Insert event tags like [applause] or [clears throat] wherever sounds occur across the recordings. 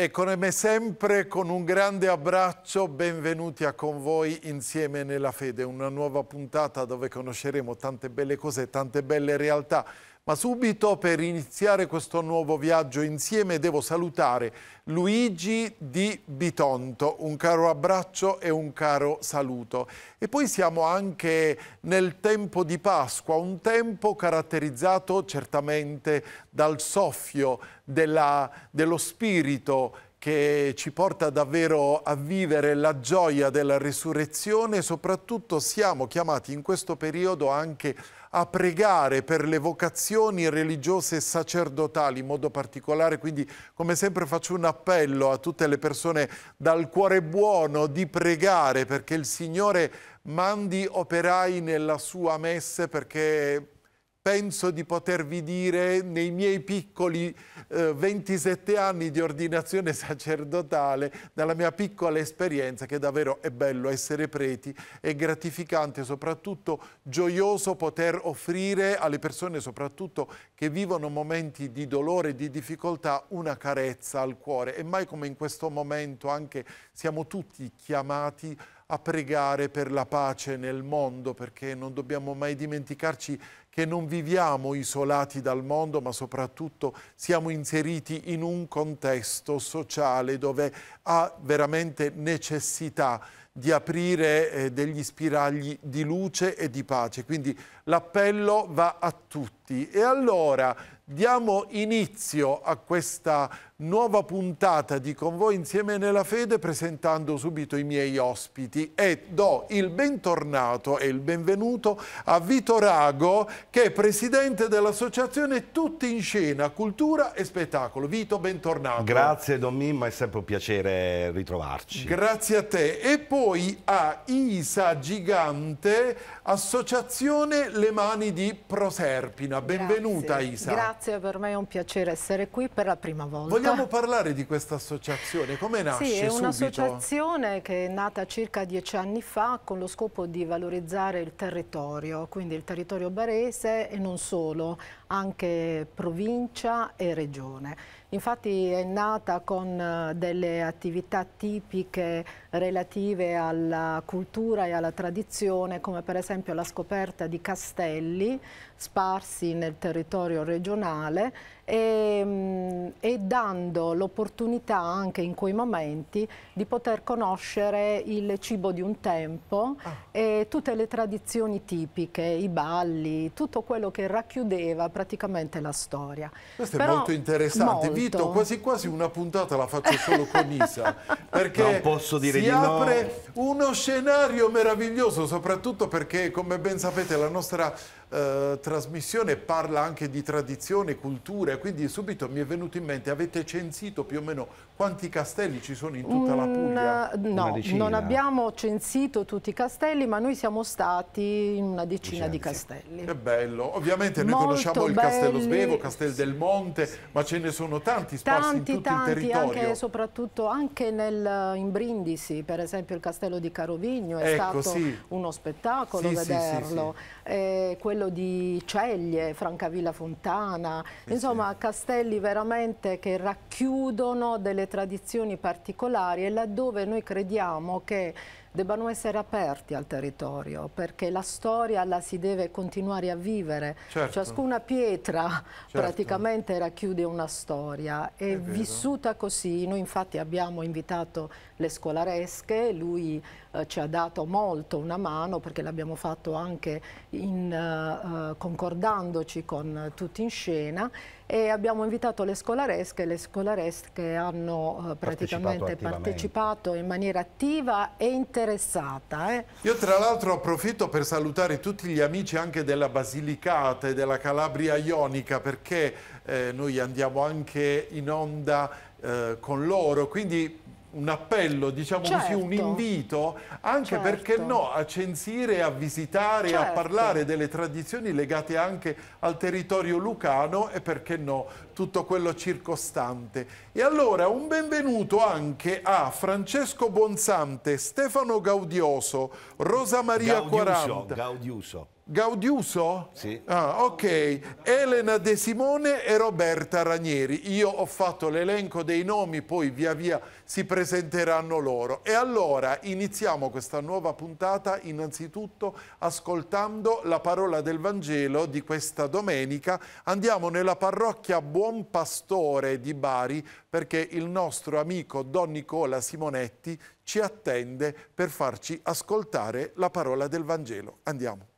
E come sempre con un grande abbraccio, benvenuti a Con voi insieme nella fede, una nuova puntata dove conosceremo tante belle cose tante belle realtà. Ma subito per iniziare questo nuovo viaggio insieme devo salutare Luigi di Bitonto, un caro abbraccio e un caro saluto. E poi siamo anche nel tempo di Pasqua, un tempo caratterizzato certamente dal soffio della, dello spirito che ci porta davvero a vivere la gioia della risurrezione e soprattutto siamo chiamati in questo periodo anche a pregare per le vocazioni religiose e sacerdotali in modo particolare, quindi come sempre faccio un appello a tutte le persone dal cuore buono di pregare perché il Signore mandi operai nella sua messe perché penso di potervi dire nei miei piccoli eh, 27 anni di ordinazione sacerdotale, nella mia piccola esperienza, che davvero è bello essere preti, è gratificante, soprattutto gioioso poter offrire alle persone, soprattutto che vivono momenti di dolore di difficoltà, una carezza al cuore. E mai come in questo momento anche siamo tutti chiamati a pregare per la pace nel mondo, perché non dobbiamo mai dimenticarci che non viviamo isolati dal mondo, ma soprattutto siamo inseriti in un contesto sociale dove ha veramente necessità di aprire eh, degli spiragli di luce e di pace. Quindi l'appello va a tutti. E allora diamo inizio a questa nuova puntata di Con voi insieme nella fede presentando subito i miei ospiti e do il bentornato e il benvenuto a Vito Rago che è presidente dell'associazione Tutti in Scena, Cultura e Spettacolo. Vito, bentornato. Grazie Don Mimmo, è sempre un piacere ritrovarci. Grazie a te. E poi a Isa Gigante, Associazione Le Mani di Proserpina. Benvenuta Grazie. Isa. Grazie, per me è un piacere essere qui per la prima volta. Vogliamo parlare di questa associazione? Come nasce Sì, è un'associazione che è nata circa dieci anni fa con lo scopo di valorizzare il territorio, quindi il territorio barese e non solo, anche provincia e regione. Infatti è nata con eh, delle attività tipiche relative alla cultura e alla tradizione, come per esempio la scoperta di castelli sparsi nel territorio regionale e, mm, e dando l'opportunità anche in quei momenti di poter conoscere il cibo di un tempo Ah. e tutte le tradizioni tipiche, i balli, tutto quello che racchiudeva praticamente la storia. Questo è Però molto interessante. molto. Vito, quasi quasi una puntata la faccio solo con Isa, [laughs] perché Non posso dire si di no. apre uno scenario meraviglioso, soprattutto perché, come ben sapete, la nostra eh, trasmissione parla anche di tradizione, cultura, quindi subito mi è venuto in mente, avete censito più o meno quanti castelli ci sono in tutta la Puglia? No, decina. non abbiamo censito tutti i castelli, ma noi siamo stati in una decina di castelli. Che bello, ovviamente noi Molto conosciamo il Castello belli. Svevo, Castel del Monte, ma ce ne sono tanti sparsi in Tanti, tutto tanti, il territorio. anche soprattutto anche nel- in Brindisi, per esempio il castello di Carovigno, è Ecco, stato sì. uno spettacolo Sì, sì, sì, vederlo. Eh, quello di Ceglie, Francavilla Fontana, insomma castelli veramente che racchiudono delle tradizioni particolari e laddove noi crediamo che debbano essere aperti al territorio perché la storia la si deve continuare a vivere. Certo. Ciascuna pietra Certo. praticamente racchiude una storia e vissuta così. Noi infatti abbiamo invitato le scolaresche, lui eh, ci ha dato molto una mano perché l'abbiamo fatto anche in, eh, eh, concordandoci con tutti in scena e abbiamo invitato le scolaresche, le scolaresche hanno eh, praticamente attivamente. partecipato in maniera attiva e interessata. eh. Io tra l'altro approfitto per salutare tutti gli amici anche della Basilicata e della Calabria Ionica perché eh, noi andiamo anche in onda eh, con loro, quindi un appello, diciamo così, un Certo. invito anche Certo. perché no a censire, a visitare, a Certo. parlare delle tradizioni legate anche al territorio lucano e perché no tutto quello circostante. E allora un benvenuto anche a Francesco Bonsante, Stefano Gaudioso, Rosa Maria Gaudiuso, 40. Gaudiuso. Gaudiuso? Sì. Ah, ok. Elena De Simone e Roberta Ranieri. Io ho fatto l'elenco dei nomi, poi via via si presenteranno loro. E allora iniziamo questa nuova puntata innanzitutto ascoltando la parola del Vangelo di questa domenica. Andiamo nella parrocchia Buon Pastore di Bari perché il nostro amico Don Nicola Simonetti ci attende per farci ascoltare la parola del Vangelo. Andiamo.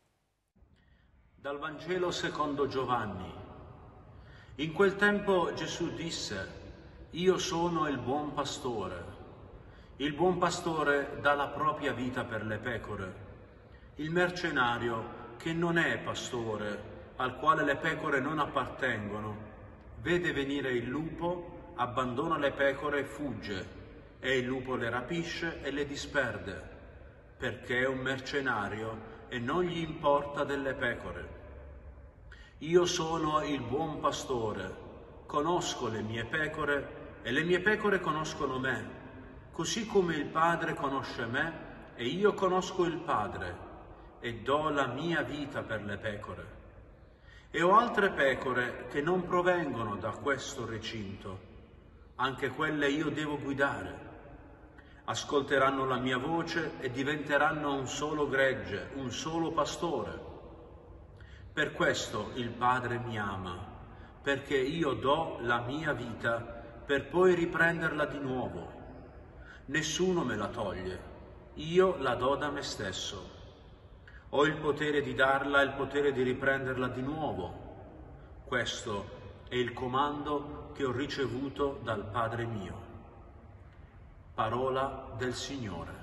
Dal Vangelo secondo Giovanni. In quel tempo Gesù disse, io sono il buon pastore. Il buon pastore dà la propria vita per le pecore. Il mercenario, che non è pastore, al quale le pecore non appartengono, vede venire il lupo, abbandona le pecore e fugge, e il lupo le rapisce e le disperde, perché è un mercenario e non gli importa delle pecore. Io sono il buon pastore, conosco le mie pecore e le mie pecore conoscono me, così come il Padre conosce me e io conosco il Padre e do la mia vita per le pecore. E ho altre pecore che non provengono da questo recinto, anche quelle io devo guidare ascolteranno la mia voce e diventeranno un solo gregge, un solo pastore. Per questo il Padre mi ama, perché io do la mia vita per poi riprenderla di nuovo. Nessuno me la toglie, io la do da me stesso. Ho il potere di darla e il potere di riprenderla di nuovo. Questo è il comando che ho ricevuto dal Padre mio. Parola del Signore.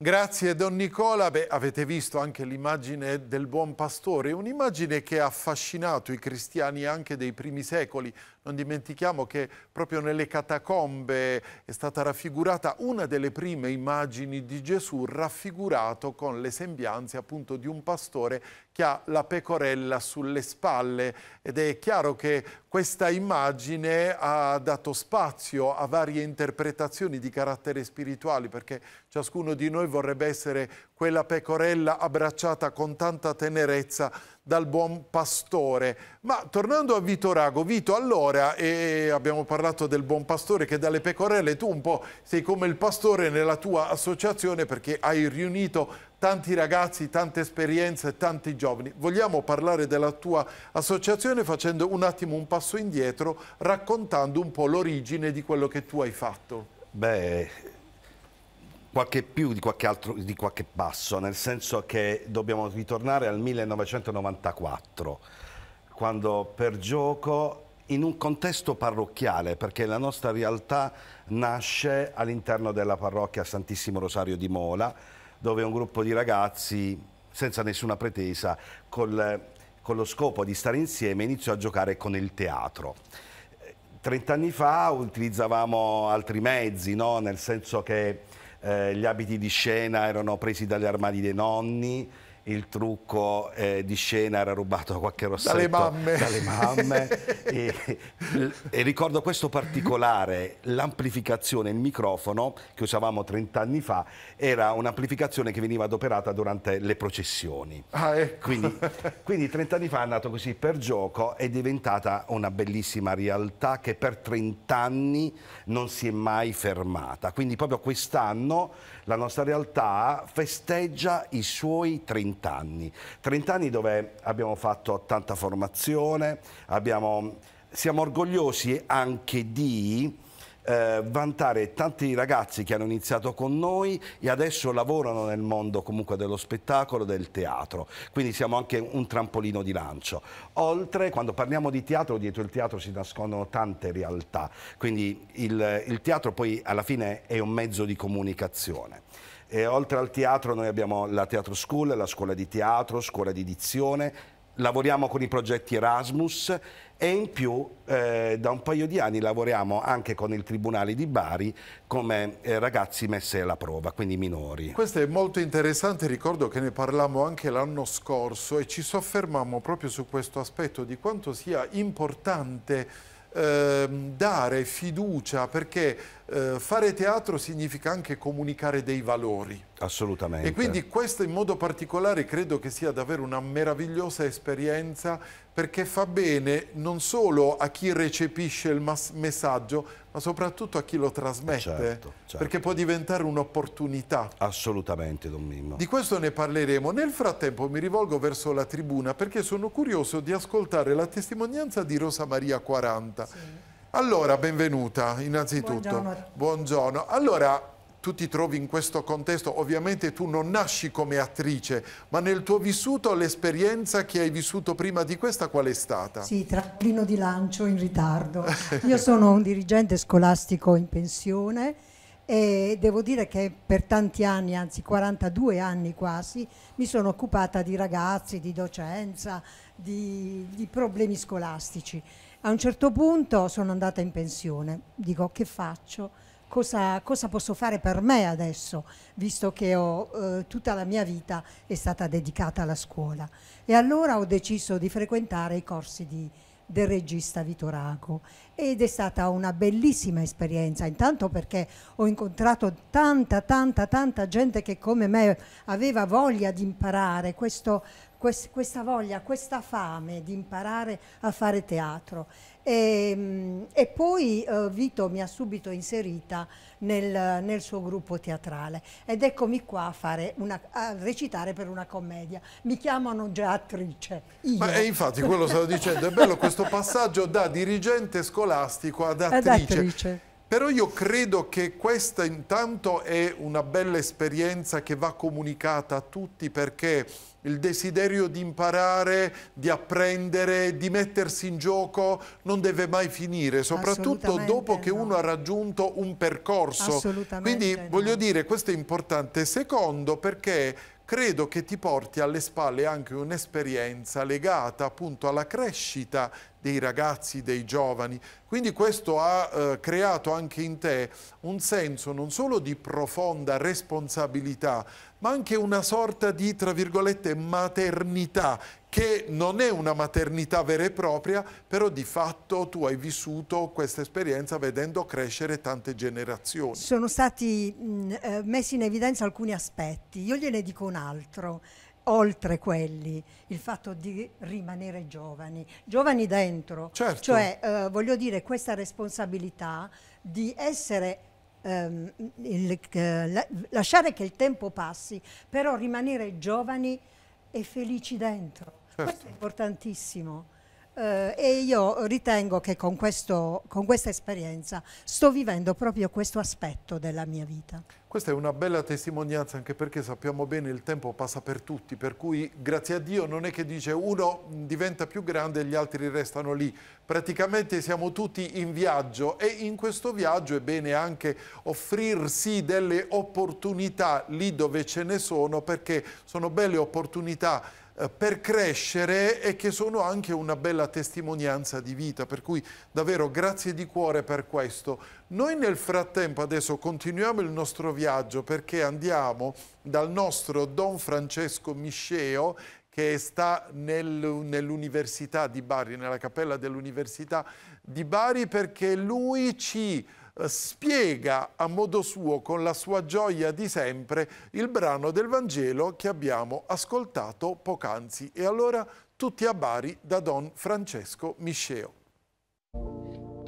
Grazie Don Nicola, Beh, avete visto anche l'immagine del buon pastore, un'immagine che ha affascinato i cristiani anche dei primi secoli. Non dimentichiamo che proprio nelle catacombe è stata raffigurata una delle prime immagini di Gesù raffigurato con le sembianze appunto di un pastore che ha la pecorella sulle spalle. Ed è chiaro che questa immagine ha dato spazio a varie interpretazioni di carattere spirituale perché ciascuno di noi vorrebbe essere quella pecorella abbracciata con tanta tenerezza dal buon pastore. Ma tornando a Vito Rago, Vito, allora eh, abbiamo parlato del buon pastore che dalle pecorelle tu un po' sei come il pastore nella tua associazione perché hai riunito tanti ragazzi, tante esperienze, tanti giovani. Vogliamo parlare della tua associazione facendo un attimo un passo indietro, raccontando un po' l'origine di quello che tu hai fatto. Beh, qualche più di qualche, altro, di qualche passo, nel senso che dobbiamo ritornare al 1994, quando per gioco in un contesto parrocchiale, perché la nostra realtà nasce all'interno della parrocchia Santissimo Rosario di Mola, dove un gruppo di ragazzi, senza nessuna pretesa, col, con lo scopo di stare insieme, iniziò a giocare con il teatro. Trent'anni fa utilizzavamo altri mezzi, no? nel senso che eh, gli abiti di scena erano presi dagli armadi dei nonni, il trucco eh, di scena era rubato da qualche rossetto dalle mamme, dalle mamme. [laughs] e, e, ricordo questo particolare l'amplificazione, il microfono che usavamo 30 anni fa era un'amplificazione che veniva adoperata durante le processioni ah, ecco. quindi, [laughs] quindi 30 anni fa è nato così per gioco è diventata una bellissima realtà che per 30 anni non si è mai fermata quindi proprio quest'anno la nostra realtà festeggia i suoi 30 anni. 30 anni dove abbiamo fatto tanta formazione, abbiamo, siamo orgogliosi anche di eh, vantare tanti ragazzi che hanno iniziato con noi e adesso lavorano nel mondo comunque dello spettacolo, del teatro. Quindi siamo anche un trampolino di lancio. Oltre, quando parliamo di teatro, dietro il teatro si nascondono tante realtà. Quindi il, il teatro poi alla fine è un mezzo di comunicazione. E oltre al teatro noi abbiamo la Teatro School, la scuola di teatro, scuola di dizione, lavoriamo con i progetti Erasmus e in più eh, da un paio di anni lavoriamo anche con il Tribunale di Bari come eh, ragazzi messi alla prova, quindi minori. Questo è molto interessante, ricordo che ne parlammo anche l'anno scorso e ci soffermammo proprio su questo aspetto di quanto sia importante eh, dare fiducia perché eh, fare teatro significa anche comunicare dei valori. Assolutamente. E quindi questo in modo particolare credo che sia davvero una meravigliosa esperienza perché fa bene non solo a chi recepisce il messaggio, ma soprattutto a chi lo trasmette, certo, certo. perché può diventare un'opportunità. Assolutamente, Don Mimmo. Di questo ne parleremo. Nel frattempo mi rivolgo verso la tribuna perché sono curioso di ascoltare la testimonianza di Rosa Maria 40. Sì. Allora, benvenuta innanzitutto. Buongiorno. Buongiorno. Allora, tu ti trovi in questo contesto, ovviamente tu non nasci come attrice, ma nel tuo vissuto l'esperienza che hai vissuto prima di questa qual è stata? Sì, trampolino di lancio in ritardo. [laughs] Io sono un dirigente scolastico in pensione e devo dire che per tanti anni, anzi 42 anni quasi, mi sono occupata di ragazzi, di docenza, di, di problemi scolastici. A un certo punto sono andata in pensione, dico che faccio? Cosa, cosa, posso fare per me adesso, visto che ho, eh, tutta la mia vita è stata dedicata alla scuola. E allora ho deciso di frequentare i corsi di, del regista Vitoraco ed è stata una bellissima esperienza, intanto perché ho incontrato tanta, tanta, tanta gente che come me aveva voglia di imparare, questo, quest, questa voglia, questa fame di imparare a fare teatro e, ehm, e poi uh, Vito mi ha subito inserita nel, nel, suo gruppo teatrale ed eccomi qua a, fare una, a recitare per una commedia. Mi chiamano già attrice. Io. Ma infatti quello stavo dicendo, è bello questo passaggio da dirigente scolastico ad attrice. Ad attrice. Però io credo che questa intanto è una bella esperienza che va comunicata a tutti perché il desiderio di imparare, di apprendere, di mettersi in gioco non deve mai finire, soprattutto dopo che no. uno ha raggiunto un percorso. Quindi no. voglio dire, questo è importante. Secondo, perché credo che ti porti alle spalle anche un'esperienza legata appunto alla crescita dei ragazzi, dei giovani. Quindi questo ha eh, creato anche in te un senso non solo di profonda responsabilità, ma anche una sorta di, tra virgolette, maternità, che non è una maternità vera e propria, però di fatto tu hai vissuto questa esperienza vedendo crescere tante generazioni. Sono stati mh, eh, messi in evidenza alcuni aspetti, io gliene dico un altro oltre quelli, il fatto di rimanere giovani, giovani dentro, certo. cioè eh, voglio dire questa responsabilità di essere ehm, il, eh, lasciare che il tempo passi, però rimanere giovani e felici dentro. Certo. Questo è importantissimo. Eh, e io ritengo che con, questo, con questa esperienza sto vivendo proprio questo aspetto della mia vita. Questa è una bella testimonianza anche perché sappiamo bene il tempo passa per tutti, per cui grazie a Dio non è che dice uno diventa più grande e gli altri restano lì. Praticamente siamo tutti in viaggio e in questo viaggio è bene anche offrirsi delle opportunità lì dove ce ne sono perché sono belle opportunità per crescere e che sono anche una bella testimonianza di vita, per cui davvero grazie di cuore per questo. Noi nel frattempo adesso continuiamo il nostro viaggio perché andiamo dal nostro Don Francesco Misceo che sta nel, nell'Università di Bari, nella cappella dell'Università di Bari perché lui ci spiega a modo suo, con la sua gioia di sempre, il brano del Vangelo che abbiamo ascoltato poc'anzi. E allora tutti a Bari da Don Francesco Misceo.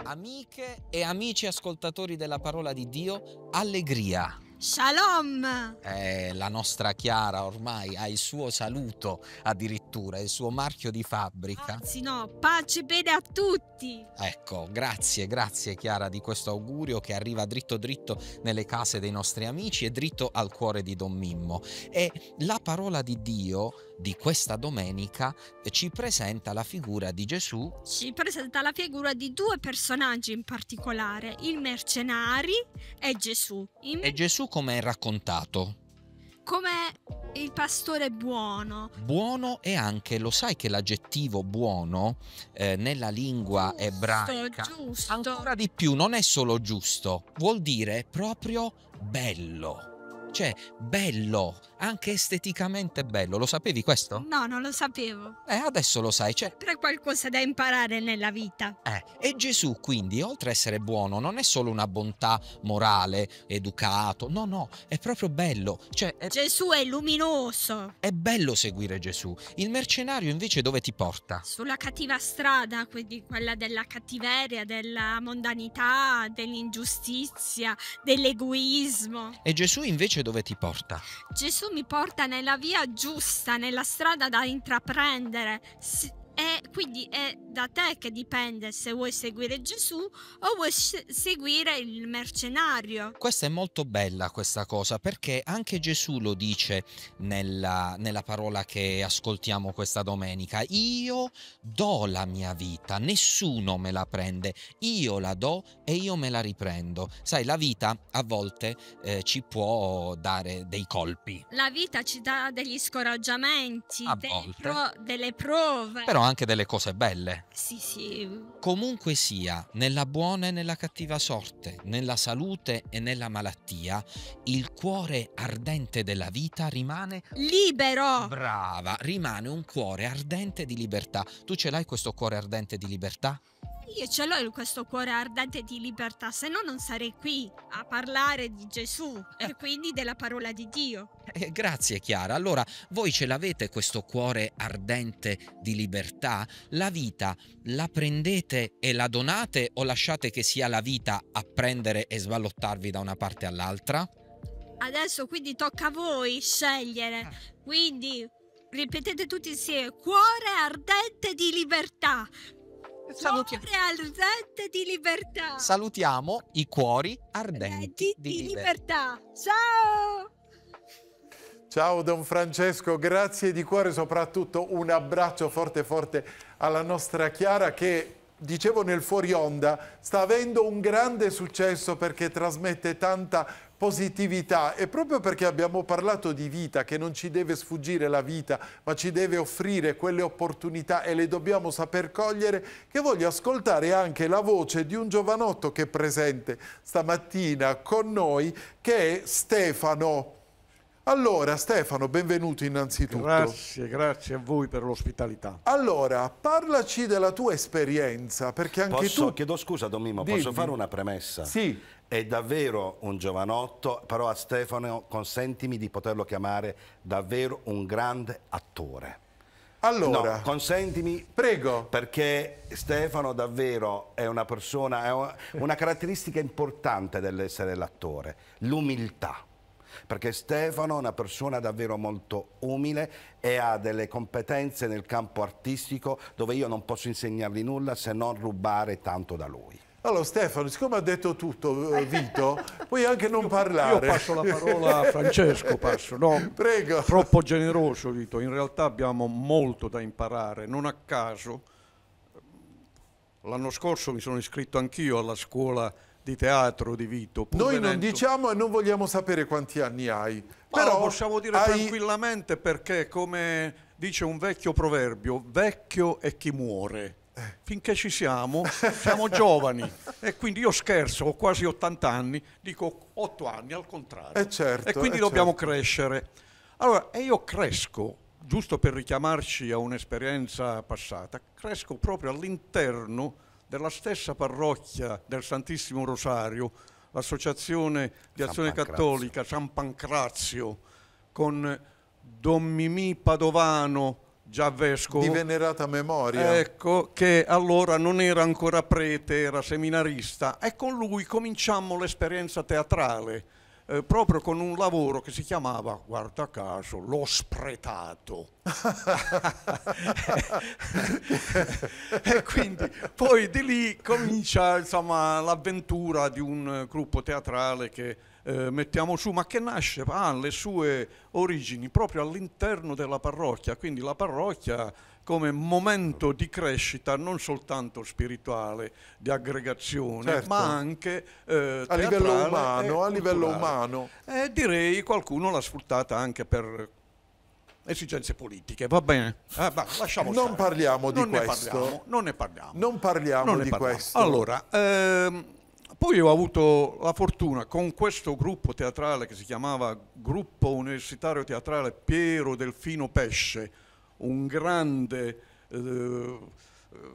Amiche e amici ascoltatori della parola di Dio, allegria! Shalom! Eh, la nostra Chiara ormai ha il suo saluto addirittura, il suo marchio di fabbrica. Anzi no, pace bene a tutti! Ecco, grazie, grazie Chiara di questo augurio che arriva dritto dritto nelle case dei nostri amici e dritto al cuore di Don Mimmo. E la parola di Dio di questa domenica ci presenta la figura di Gesù. Ci presenta la figura di due personaggi in particolare, il mercenari e Gesù. In... E Gesù come è raccontato? Come il pastore buono. Buono e anche, lo sai che l'aggettivo buono eh, nella lingua giusto, ebraica giusto. ancora di più non è solo giusto, vuol dire proprio bello Cioè, bello, anche esteticamente bello. Lo sapevi questo? No, non lo sapevo. Eh, adesso lo sai. Cioè, Sempre qualcosa da imparare nella vita. eh, e Gesù quindi, oltre a essere buono, non è solo una bontà morale, educato. No, no, è proprio bello. Cioè, è, Gesù è luminoso. è bello seguire Gesù. Il mercenario invece dove ti porta? Sulla cattiva strada, quindi quella della cattiveria, della mondanità, dell'ingiustizia, dell'egoismo. E Gesù invece dove ti porta? Gesù mi porta nella via giusta, nella strada da intraprendere. E quindi è da te che dipende se vuoi seguire Gesù o vuoi seguire il mercenario. Questa è molto bella questa cosa perché anche Gesù lo dice nella, nella parola che ascoltiamo questa domenica. Io do la mia vita, nessuno me la prende, io la do e io me la riprendo. Sai, la vita a volte eh, ci può dare dei colpi, La vita ci dà degli scoraggiamenti, volte. pro- delle prove. però anche delle cose belle. Sì, sì. Comunque sia, nella buona e nella cattiva sorte, nella salute e nella malattia, il cuore ardente della vita rimane Libero. Brava, rimane un cuore ardente di libertà. Tu ce l'hai questo cuore ardente di libertà? Io ce l'ho questo cuore ardente di libertà, se no non sarei qui a parlare di Gesù e quindi della parola di Dio. Eh, grazie Chiara. Allora, voi ce l'avete questo cuore ardente di libertà? La vita la prendete e la donate o lasciate che sia la vita a prendere e sballottarvi da una parte all'altra? Adesso quindi tocca a voi scegliere. Quindi ripetete tutti insieme: cuore ardente di libertà. Saluti- Cuore ardente di libertà. Salutiamo i cuori ardenti Ardenti di libertà. libertà. Ciao! Ciao Don Francesco, grazie di cuore, soprattutto un abbraccio forte forte alla nostra Chiara che, dicevo nel fuori onda, sta avendo un grande successo perché trasmette tanta positività e proprio perché abbiamo parlato di vita, che non ci deve sfuggire la vita, ma ci deve offrire quelle opportunità e le dobbiamo saper cogliere, che voglio ascoltare anche la voce di un giovanotto che è presente stamattina con noi, che è Stefano. Allora, Stefano, benvenuto innanzitutto. Grazie, grazie a voi per l'ospitalità. Allora, parlaci della tua esperienza, perché anche Posso, tu... chiedo scusa Don Mimmo, Dimmi. posso fare una premessa? Sì, È davvero un giovanotto, però a Stefano consentimi di poterlo chiamare davvero un grande attore. allora, No, consentimi prego. perché Stefano davvero è una persona, è una- una caratteristica importante dell'essere l'attore, l'umiltà. Perché Stefano è una persona davvero molto umile e ha delle competenze nel campo artistico dove io non posso insegnargli nulla se non rubare tanto da lui. Allora, Stefano, siccome ha detto tutto, eh, Vito, [laughs] puoi anche non Io parlare. passo la parola a Francesco, passo, no? [laughs] Prego. Troppo generoso, Vito. In realtà abbiamo molto da imparare. Non a caso, l'anno scorso mi sono iscritto anch'io alla scuola di teatro di Vito. Noi non venendo- diciamo e non vogliamo sapere quanti anni hai. Ma Però lo possiamo dire hai- tranquillamente perché, come dice un vecchio proverbio, vecchio è chi muore. Finché ci siamo, [laughs] siamo giovani. E quindi io scherzo, ho quasi 80 anni, dico 8 anni al contrario. Eh certo, e quindi eh dobbiamo certo. crescere. Allora, e io cresco, giusto per richiamarci a un'esperienza passata, cresco proprio all'interno della stessa parrocchia del Santissimo Rosario, l'associazione di San azione Pancrazio. cattolica San Pancrazio, con Don Mimì Padovano, già vescovo. di venerata memoria. Ecco, che allora non era ancora prete, era seminarista e con lui cominciammo l'esperienza teatrale, eh, proprio con un lavoro che si chiamava, guarda caso, Lo Spretato. [laughs] e quindi poi di lì comincia insomma, l'avventura di un gruppo teatrale che eh, mettiamo su, ma che nasce, ha le sue origini proprio all'interno della parrocchia, quindi la parrocchia come momento di crescita non soltanto spirituale, di aggregazione, Certo. ma anche eh, a livello umano, a livello umano. E direi qualcuno l'ha sfruttata anche per esigenze politiche, va bene? Eh, lasciamo Non stare. parliamo di Non ne questo. parliamo, non ne parliamo. Non parliamo Non ne di parliamo. questo. Allora, ehm, poi ho avuto la fortuna con questo gruppo teatrale che si chiamava Gruppo Universitario Teatrale Piero Delfino Pesce, un grande eh,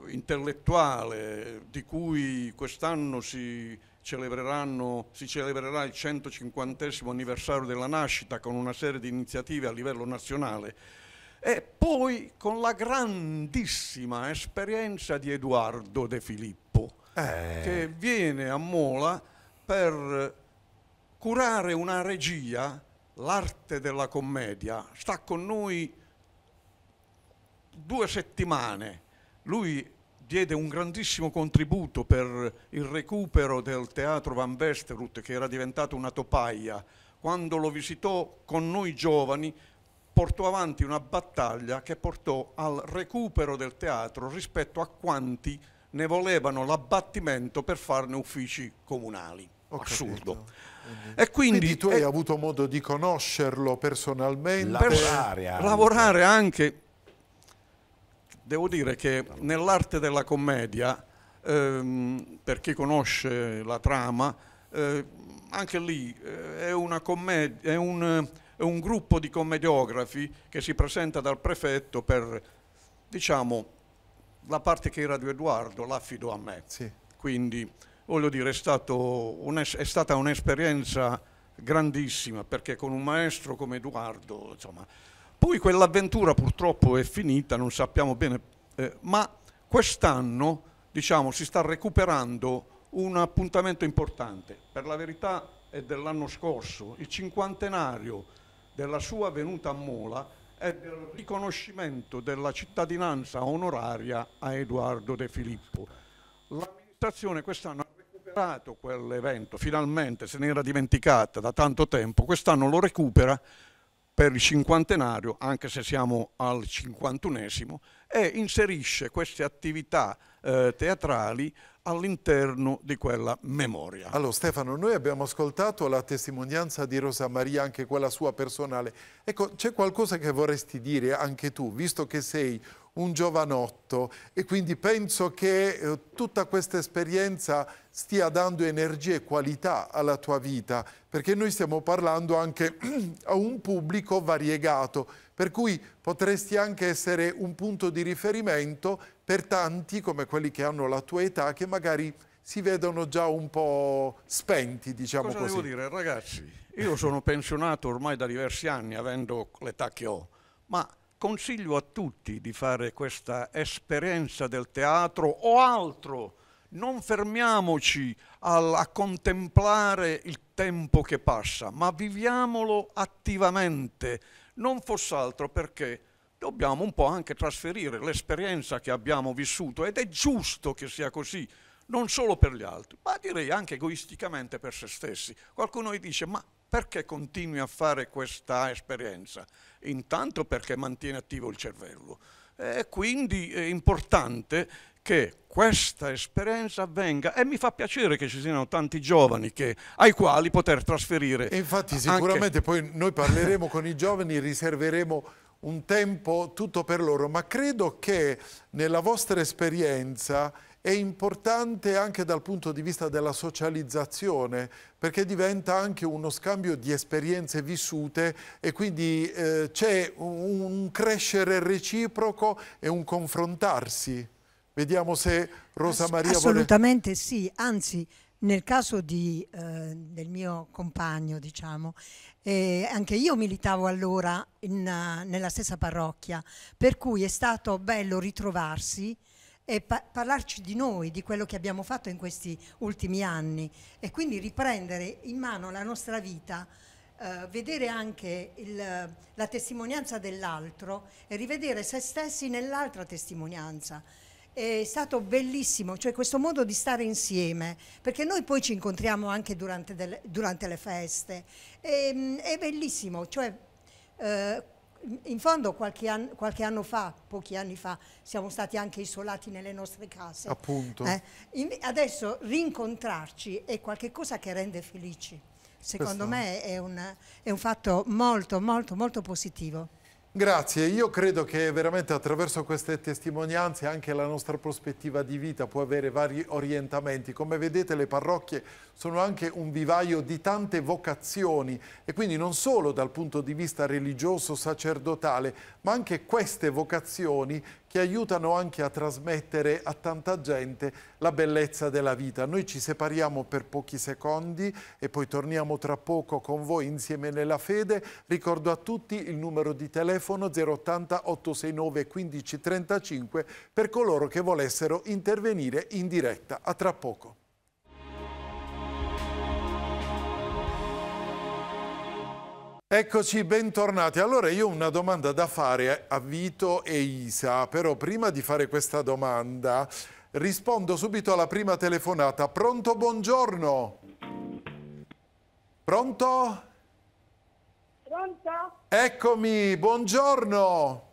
intellettuale di cui quest'anno si, si celebrerà il 150 anniversario della nascita con una serie di iniziative a livello nazionale e poi con la grandissima esperienza di Edoardo De Filippo eh. che viene a Mola per curare una regia, l'arte della commedia. Sta con noi due settimane. Lui diede un grandissimo contributo per il recupero del teatro Van Westerut che era diventato una topaia. Quando lo visitò con noi giovani portò avanti una battaglia che portò al recupero del teatro rispetto a quanti ne volevano l'abbattimento per farne uffici comunali. Ho Assurdo. E quindi, quindi tu hai avuto modo di conoscerlo personalmente? Lavorare anche. lavorare anche. Devo dire che nell'arte della commedia, ehm, per chi conosce la trama, eh, anche lì eh, è, una commedia, è, un, è un gruppo di commediografi che si presenta dal prefetto per, diciamo, la parte che era di Edoardo l'affido a me. Sì. Quindi, voglio dire, è, un, è stata un'esperienza grandissima perché con un maestro come Edoardo, insomma, poi quell'avventura purtroppo è finita, non sappiamo bene, eh, ma quest'anno, diciamo, si sta recuperando un appuntamento importante. Per la verità è dell'anno scorso, il cinquantenario della sua venuta a Mola e del riconoscimento della cittadinanza onoraria a Edoardo De Filippo. L'amministrazione quest'anno ha recuperato quell'evento, finalmente se n'era dimenticata da tanto tempo, quest'anno lo recupera per il cinquantenario, anche se siamo al cinquantunesimo, e inserisce queste attività eh, teatrali all'interno di quella memoria. Allora Stefano, noi abbiamo ascoltato la testimonianza di Rosa Maria, anche quella sua personale. Ecco, c'è qualcosa che vorresti dire anche tu, visto che sei un giovanotto e quindi penso che eh, tutta questa esperienza stia dando energia e qualità alla tua vita, perché noi stiamo parlando anche [clears throat] a un pubblico variegato, per cui potresti anche essere un punto di riferimento per tanti come quelli che hanno la tua età che magari si vedono già un po' spenti, diciamo Cosa così. devo dire, ragazzi? Io sono pensionato ormai da diversi anni, avendo l'età che ho, ma consiglio a tutti di fare questa esperienza del teatro o altro. Non fermiamoci a, contemplare il tempo che passa, ma viviamolo attivamente, non fosse altro perché dobbiamo un po' anche trasferire l'esperienza che abbiamo vissuto ed è giusto che sia così, non solo per gli altri, ma direi anche egoisticamente per se stessi. Qualcuno dice ma perché continui a fare questa esperienza? Intanto perché mantiene attivo il cervello e quindi è importante che questa esperienza avvenga e mi fa piacere che ci siano tanti giovani che, ai quali poter trasferire. E infatti sicuramente anche... poi noi parleremo con i giovani, riserveremo un tempo tutto per loro, ma credo che nella vostra esperienza è importante anche dal punto di vista della socializzazione, perché diventa anche uno scambio di esperienze vissute e quindi eh, c'è un, crescere reciproco e un confrontarsi. Vediamo se Rosa Maria Assolutamente vuole... sì, anzi nel caso di, eh, del mio compagno, diciamo, eh, anche io militavo allora in, uh, nella stessa parrocchia, per cui è stato bello ritrovarsi e pa parlarci di noi, di quello che abbiamo fatto in questi ultimi anni. E quindi riprendere in mano la nostra vita, uh, vedere anche il, la testimonianza dell'altro e rivedere se stessi nell'altra testimonianza. È stato bellissimo, cioè questo modo di stare insieme, perché noi poi ci incontriamo anche durante, delle, durante le feste, e, ehm, è bellissimo, cioè, eh, in fondo qualche, an qualche, anno fa, pochi anni fa, siamo stati anche isolati nelle nostre case. Appunto. Eh, adesso rincontrarci è qualcosa che rende felici. Secondo Questo... me è un, è un fatto molto, molto, molto positivo. Grazie, io credo che veramente attraverso queste testimonianze anche la nostra prospettiva di vita può avere vari orientamenti. Come vedete le parrocchie sono anche un vivaio di tante vocazioni e quindi non solo dal punto di vista religioso, sacerdotale, ma anche queste vocazioni che aiutano anche a trasmettere a tanta gente la bellezza della vita. Noi ci separiamo per pochi secondi e poi torniamo tra poco con voi insieme nella fede. Ricordo a tutti il numero di telefono 080 869 1535 per coloro che volessero intervenire in diretta. A tra poco. Eccoci, bentornati. Allora io ho una domanda da fare a Vito e Isa, però prima di fare questa domanda rispondo subito alla prima telefonata. Pronto, buongiorno? Pronto? Pronto? Eccomi, buongiorno.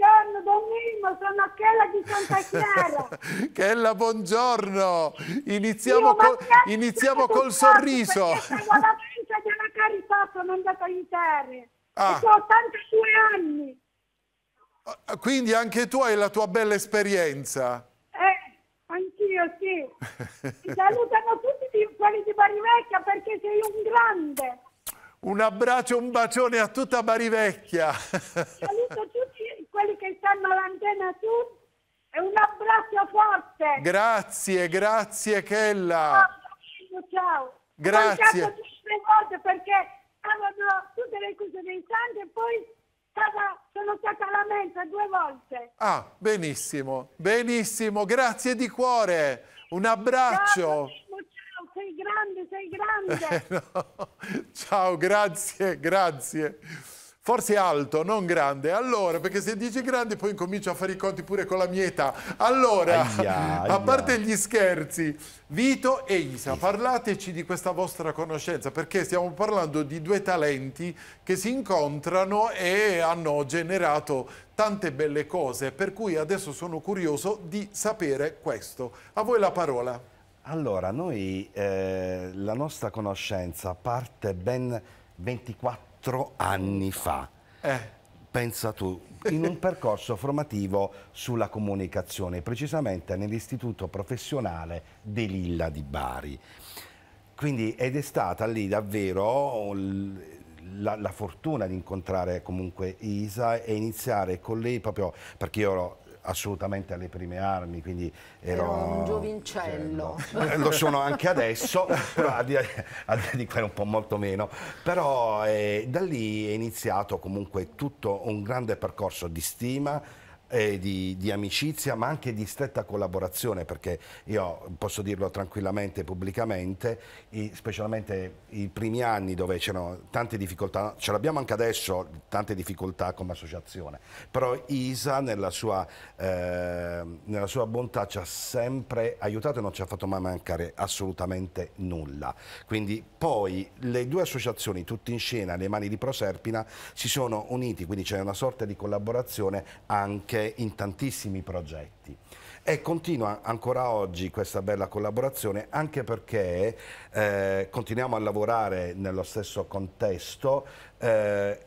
Buongiorno Don Mimmo, sono Chella di Santa Chiara. [laughs] Chella, buongiorno. Iniziamo, col, iniziamo col sorriso. la messa della carità sono andata a aiutare. Ah. Ho 82 anni. Ah, Quindi anche tu hai la tua bella esperienza. Eh, anch'io sì. [laughs] Ti salutano tutti quelli di Barivecchia perché sei un grande. Un abbraccio, un bacione a tutta Barivecchia. Saluto [laughs] tutti quelli che stanno all'antenna sud e un abbraccio forte. Grazie, grazie Chella. Ciao, ciao. Grazie. Tutte volte perché stavano tutte le cose dei santi e poi stava- sono stata alla mensa due volte. Ah, benissimo, benissimo, grazie di cuore. Un Ciao, abbraccio. ciao, sei grande, sei grande. [laughs] Eh, no. Ciao, grazie, grazie. Forse alto, non grande. Allora, perché se dici grande poi incomincio a fare i conti pure con la mia età. Allora, Aia, [laughs] a aia. parte gli scherzi, Vito e Isa, parlateci di questa vostra conoscenza, perché stiamo parlando di due talenti che si incontrano e hanno generato tante belle cose, per cui adesso sono curioso di sapere questo. A voi la parola. Allora, noi eh, la nostra conoscenza parte ben 24 anni fa. Eh. Pensa tu, in un percorso formativo sulla comunicazione, precisamente nell'Istituto Professionale De Lilla di Bari. Quindi, ed è stata lì davvero la, la fortuna di incontrare comunque Isa e iniziare con lei proprio perché io ero assolutamente alle prime armi, quindi ero... Era un giovincello. Eh, Lo sono anche adesso, [laughs] però a dire di quello un po' molto meno. Però eh, da lì è iniziato comunque tutto un grande percorso di stima, eh, di, di amicizia, ma anche di stretta collaborazione, perché io posso dirlo tranquillamente, pubblicamente, i- specialmente i primi anni dove c'erano tante difficoltà, ce l'abbiamo anche adesso, tante difficoltà come associazione, però Isa nella sua, eh, nella sua bontà ci ha sempre aiutato e non ci ha fatto mai mancare assolutamente nulla. Quindi poi le due associazioni, tutte in scena, le mani di Proserpina, si sono uniti, quindi c'è una sorta di collaborazione anche in tantissimi progetti. E continua ancora oggi questa bella collaborazione anche perché eh, continuiamo a lavorare nello stesso contesto eh,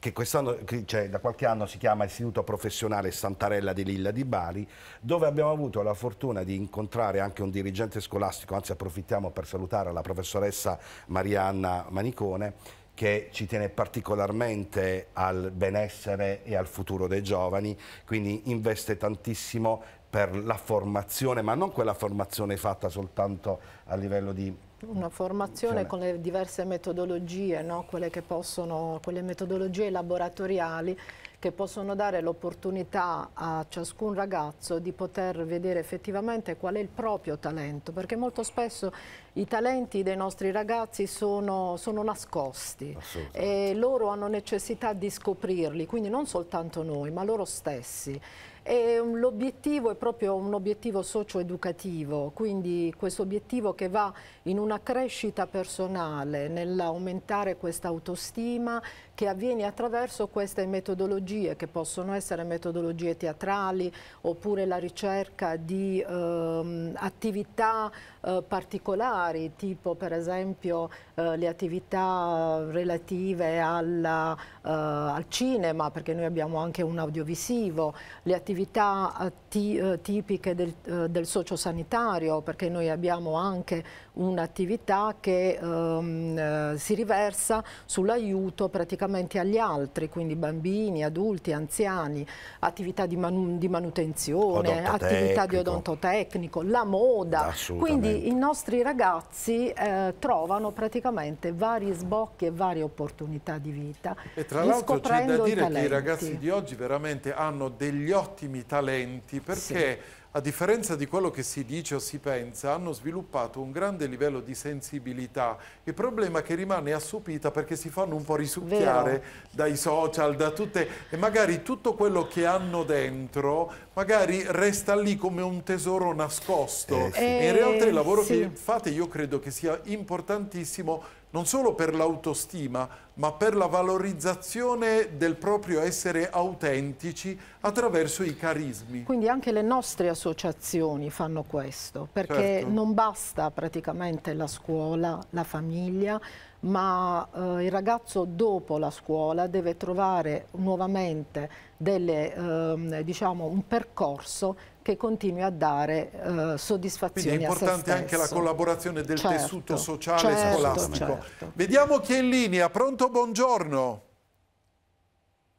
che quest'anno, cioè, da qualche anno si chiama Istituto Professionale Santarella di Lilla di Bari, dove abbiamo avuto la fortuna di incontrare anche un dirigente scolastico, anzi approfittiamo per salutare la professoressa Marianna Manicone, che ci tiene particolarmente al benessere e al futuro dei giovani, quindi investe tantissimo per la formazione, ma non quella formazione fatta soltanto a livello di Una formazione con le diverse metodologie, no? quelle, che possono, quelle metodologie laboratoriali che possono dare l'opportunità a ciascun ragazzo di poter vedere effettivamente qual è il proprio talento, perché molto spesso i talenti dei nostri ragazzi sono, sono nascosti e loro hanno necessità di scoprirli, quindi non soltanto noi, ma loro stessi. L'obiettivo è proprio un obiettivo socio-educativo, quindi questo obiettivo che va in una crescita personale, nell'aumentare questa autostima, che avviene attraverso queste metodologie che possono essere metodologie teatrali oppure la ricerca di ehm, attività eh, particolari tipo per esempio eh, le attività relative alla, eh, al cinema perché noi abbiamo anche un audiovisivo, le attività eh, tipiche del, del sociosanitario perché noi abbiamo anche un'attività che ehm, si riversa sull'aiuto praticamente agli altri, quindi bambini, adulti, anziani, attività di, manu di manutenzione, attività di odontotecnico, la moda. Quindi i nostri ragazzi eh, trovano praticamente vari sbocchi e varie opportunità di vita. E tra l'altro c'è da dire che i ragazzi di oggi veramente hanno degli ottimi talenti perché sì a differenza di quello che si dice o si pensa, hanno sviluppato un grande livello di sensibilità. Il problema è che rimane assopita perché si fanno un po' risucchiare Vero. dai social, da tutte... e magari tutto quello che hanno dentro magari resta lì come un tesoro nascosto. Eh, sì. in realtà il lavoro sì. che fate io credo che sia importantissimo non solo per l'autostima, ma per la valorizzazione del proprio essere autentici attraverso i carismi. Quindi anche le nostre associazioni fanno questo, perché certo. non basta praticamente la scuola, la famiglia, ma eh, il ragazzo dopo la scuola deve trovare nuovamente delle, eh, diciamo, un percorso che continui a dare eh, soddisfazione Quindi è importante anche la collaborazione del certo, tessuto sociale certo, scolastico. Certo. Vediamo chi è in linea. Pronto, buongiorno.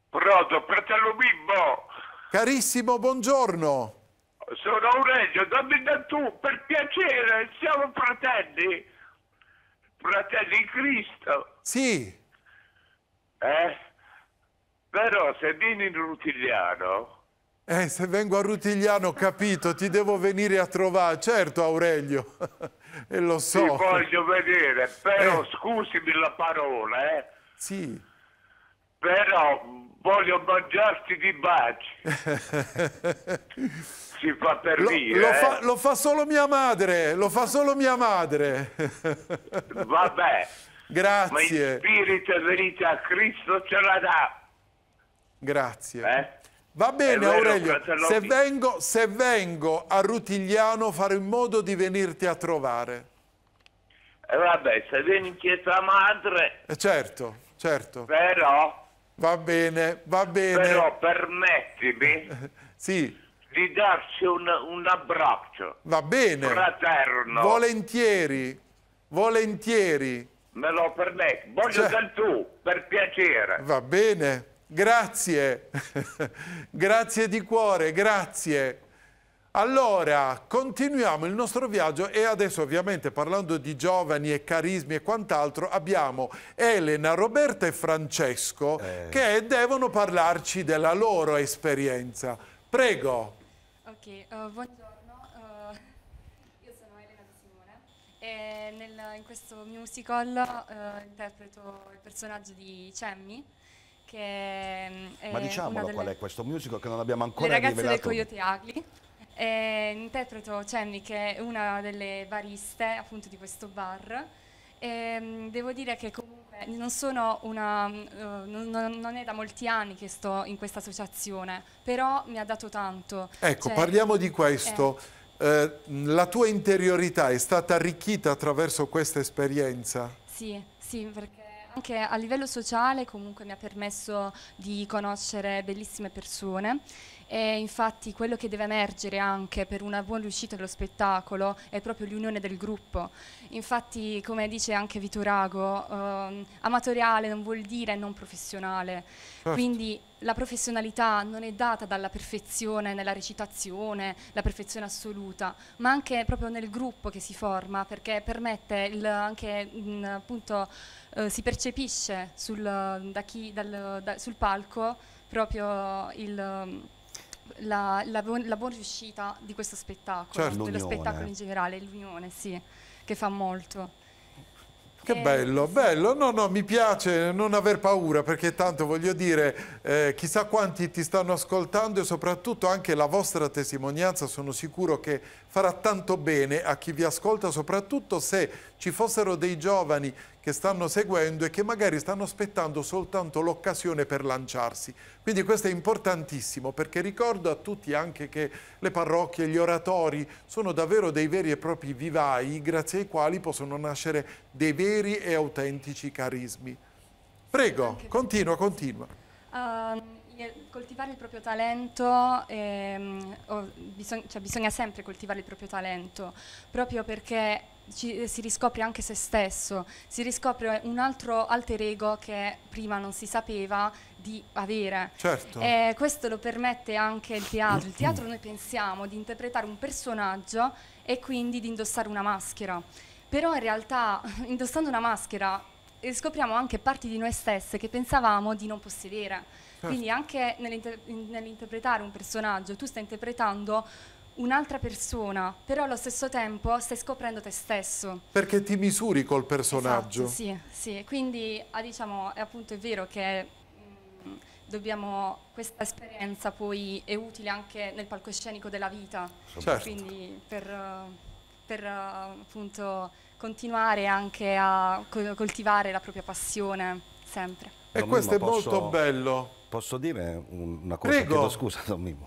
Pronto, fratello Bimbo. Carissimo, buongiorno. Sono Aurelio, dammi da tu, per piacere, siamo fratelli. Fratelli in Cristo. Sì. Eh? Però se vieni in Rutigliano... Eh, se vengo a Rutigliano ho capito, ti devo venire a trovare. Certo, Aurelio, [laughs] e lo so. Ti voglio vedere, però eh. scusami la parola, eh. Sì. Però voglio mangiarti di baci. [laughs] si fa per lo, dire. Lo, eh? fa, lo, fa, solo mia madre, lo fa solo mia madre. [laughs] Vabbè. Grazie. Ma in spirito e verità Cristo ce la dà. Grazie. Eh? Va bene vero, Aurelio, se vengo, se vengo, a Rutigliano farò in modo di venirti a trovare. E eh vabbè, se vieni in chiesa madre... Eh certo, certo. Però... Va bene, va bene. Però permettimi... [laughs] sì di darci un, un abbraccio. Va bene. Fraterno. Volentieri, volentieri. Me lo permetti. Voglio cioè... del tu, per piacere. Va bene, grazie. [laughs] grazie di cuore, grazie. Allora, continuiamo il nostro viaggio e adesso ovviamente parlando di giovani e carismi e quant'altro abbiamo Elena, Roberta e Francesco eh. che devono parlarci della loro esperienza. Prego. Ok, uh, buongiorno, uh, io sono Elena De Simone e nel, in questo musical uh, interpreto il personaggio di Cemmi che mm, è Ma diciamolo delle... qual è questo musical che non abbiamo ancora Le ragazze rivelato. del Coyote Agli. E interpreto Cemmi che è una delle bariste appunto di questo bar e mm, devo dire che comunque non sono una, uh, non, non, è da molti anni che sto in questa associazione, però mi ha dato tanto. Ecco, cioè, parliamo di questo. Eh. Eh, la tua interiorità è stata arricchita attraverso questa esperienza? Sì, sì, perché anche a livello sociale comunque mi ha permesso di conoscere bellissime persone e infatti quello che deve emergere anche per una buona riuscita dello spettacolo è proprio l'unione del gruppo. Infatti, come dice anche Vitorago, ehm, amatoriale non vuol dire non professionale. Certo. Quindi la professionalità non è data dalla perfezione nella recitazione, la perfezione assoluta, ma anche proprio nel gruppo che si forma, perché permette il, anche mh, appunto eh, si percepisce sul, da chi, dal, da, sul palco proprio il la, la, la, buona riuscita di questo spettacolo, certo. dello spettacolo in generale, l'unione, sì, che fa molto. Che eh, bello, bello, no no mi piace non aver paura perché tanto voglio dire eh, chissà quanti ti stanno ascoltando e soprattutto anche la vostra testimonianza sono sicuro che farà tanto bene a chi vi ascolta soprattutto se ci fossero dei giovani che stanno seguendo e che magari stanno aspettando soltanto l'occasione per lanciarsi. Quindi questo è importantissimo perché ricordo a tutti anche che le parrocchie, gli oratori sono davvero dei veri e propri vivai grazie ai quali possono nascere dei veri e autentici carismi. Prego, continua, continua. Uh, coltivare il proprio talento, ehm, bisog cioè bisogna sempre coltivare il proprio talento, proprio perché ci, si riscopre anche se stesso, si riscopre un altro alter ego che prima non si sapeva di avere. Certo. E questo lo permette anche il teatro. Il teatro noi pensiamo di interpretare un personaggio e quindi di indossare una maschera. Però in realtà [laughs] indossando una maschera scopriamo anche parti di noi stesse che pensavamo di non possedere. Certo. Quindi anche nell'inter nell'interpretare un personaggio, tu stai interpretando un'altra persona, però allo stesso tempo stai scoprendo te stesso. Perché ti misuri col personaggio. Esatto, sì, sì. Quindi ah, diciamo, è appunto è vero che mh, mm, dobbiamo, questa esperienza poi è utile anche nel palcoscenico della vita. Certo. Quindi per, per appunto continuare anche a coltivare la propria passione sempre. E questo è molto posso, bello. Posso dire una cosa? Prego. Chiedo scusa, Don Mimmo.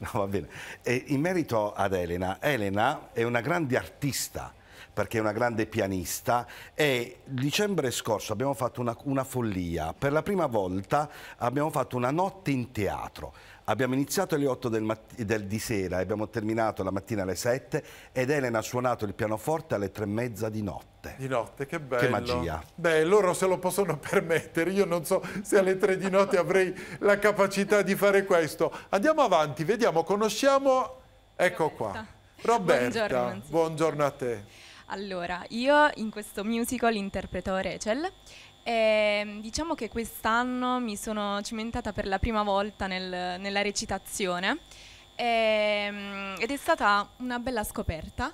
[laughs] No, va bene. E in merito ad Elena, Elena è una grande artista perché è una grande pianista e dicembre scorso abbiamo fatto una, una follia. Per la prima volta abbiamo fatto una notte in teatro. Abbiamo iniziato alle 8 del del, di sera e abbiamo terminato la mattina alle 7 ed Elena ha suonato il pianoforte alle 3 e mezza di notte. Di notte, che bello. Che magia. Beh, loro se lo possono [laughs] permettere. Io non so se alle 3 di notte avrei la capacità di fare questo. Andiamo avanti, vediamo, conosciamo... Ecco qua. Roberta, buongiorno, buongiorno a te. Allora, io in questo musical interpreto Rachel e diciamo che quest'anno mi sono cimentata per la prima volta nel, nella recitazione e, ed è stata una bella scoperta.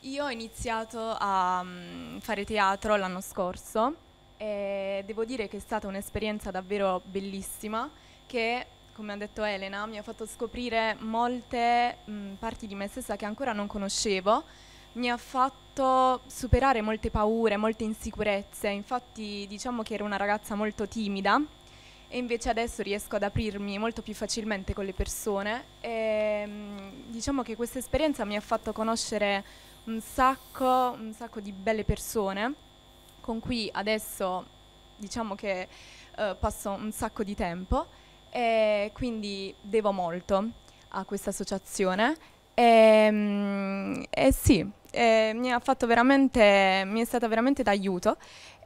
Io ho iniziato a um, fare teatro l'anno scorso e devo dire che è stata un'esperienza davvero bellissima che, come ha detto Elena, mi ha fatto scoprire molte mh, parti di me stessa che ancora non conoscevo mi ha fatto superare molte paure, molte insicurezze. Infatti diciamo che ero una ragazza molto timida e invece adesso riesco ad aprirmi molto più facilmente con le persone. E mm, diciamo che questa esperienza mi ha fatto conoscere un sacco, un sacco di belle persone. Con cui adesso diciamo che uh, passo un sacco di tempo e quindi devo molto a questa associazione. E, mm, e sì, eh, mi, ha fatto veramente, mi è stata veramente d'aiuto.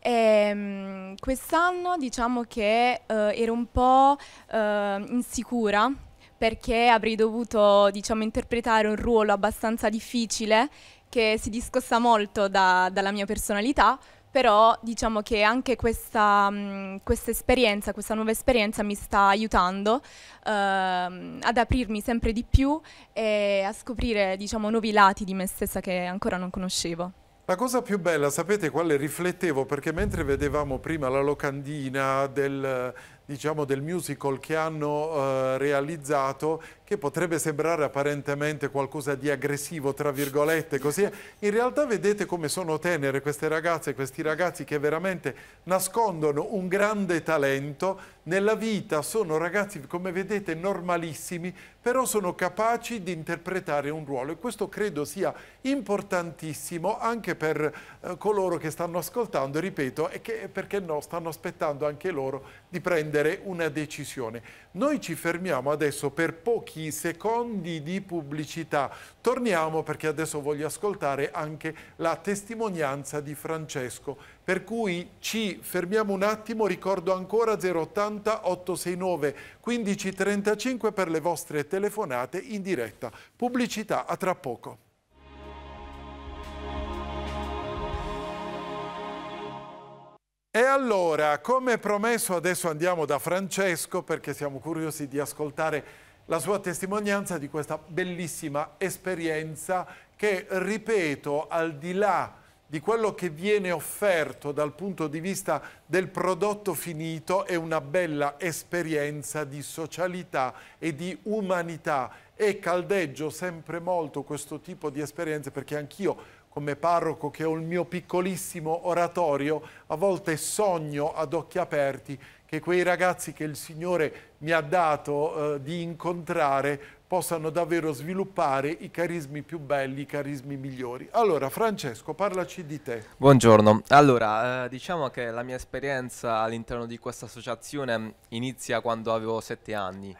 E, quest'anno diciamo che eh, ero un po' eh, insicura perché avrei dovuto diciamo, interpretare un ruolo abbastanza difficile che si discosta molto da, dalla mia personalità, però diciamo che anche questa, mh, questa esperienza, questa nuova esperienza mi sta aiutando ehm, ad aprirmi sempre di più e a scoprire diciamo, nuovi lati di me stessa che ancora non conoscevo. La cosa più bella, sapete quale riflettevo? Perché mentre vedevamo prima la locandina del, diciamo, del musical che hanno eh, realizzato, che potrebbe sembrare apparentemente qualcosa di aggressivo, tra virgolette, così. In realtà vedete come sono tenere queste ragazze questi ragazzi che veramente nascondono un grande talento. Nella vita, sono ragazzi, come vedete, normalissimi, però sono capaci di interpretare un ruolo. E questo credo sia importantissimo anche per eh, coloro che stanno ascoltando, ripeto, e che perché no, stanno aspettando anche loro di prendere una decisione. Noi ci fermiamo adesso per pochi secondi di pubblicità. Torniamo perché adesso voglio ascoltare anche la testimonianza di Francesco. Per cui ci fermiamo un attimo, ricordo ancora 080 869 1535 per le vostre telefonate in diretta. Pubblicità, a tra poco. E allora, come promesso, adesso andiamo da Francesco perché siamo curiosi di ascoltare la sua testimonianza di questa bellissima esperienza che, ripeto, al di là di quello che viene offerto dal punto di vista del prodotto finito è una bella esperienza di socialità e di umanità. E caldeggio sempre molto questo tipo di esperienze perché anch'io come parroco che ho il mio piccolissimo oratorio, a volte sogno ad occhi aperti che quei ragazzi che il Signore mi ha dato eh, di incontrare possano davvero sviluppare i carismi più belli, i carismi migliori. Allora, Francesco, parlaci di te. Buongiorno. Allora, eh, diciamo che la mia esperienza all'interno di questa associazione inizia quando avevo sette anni.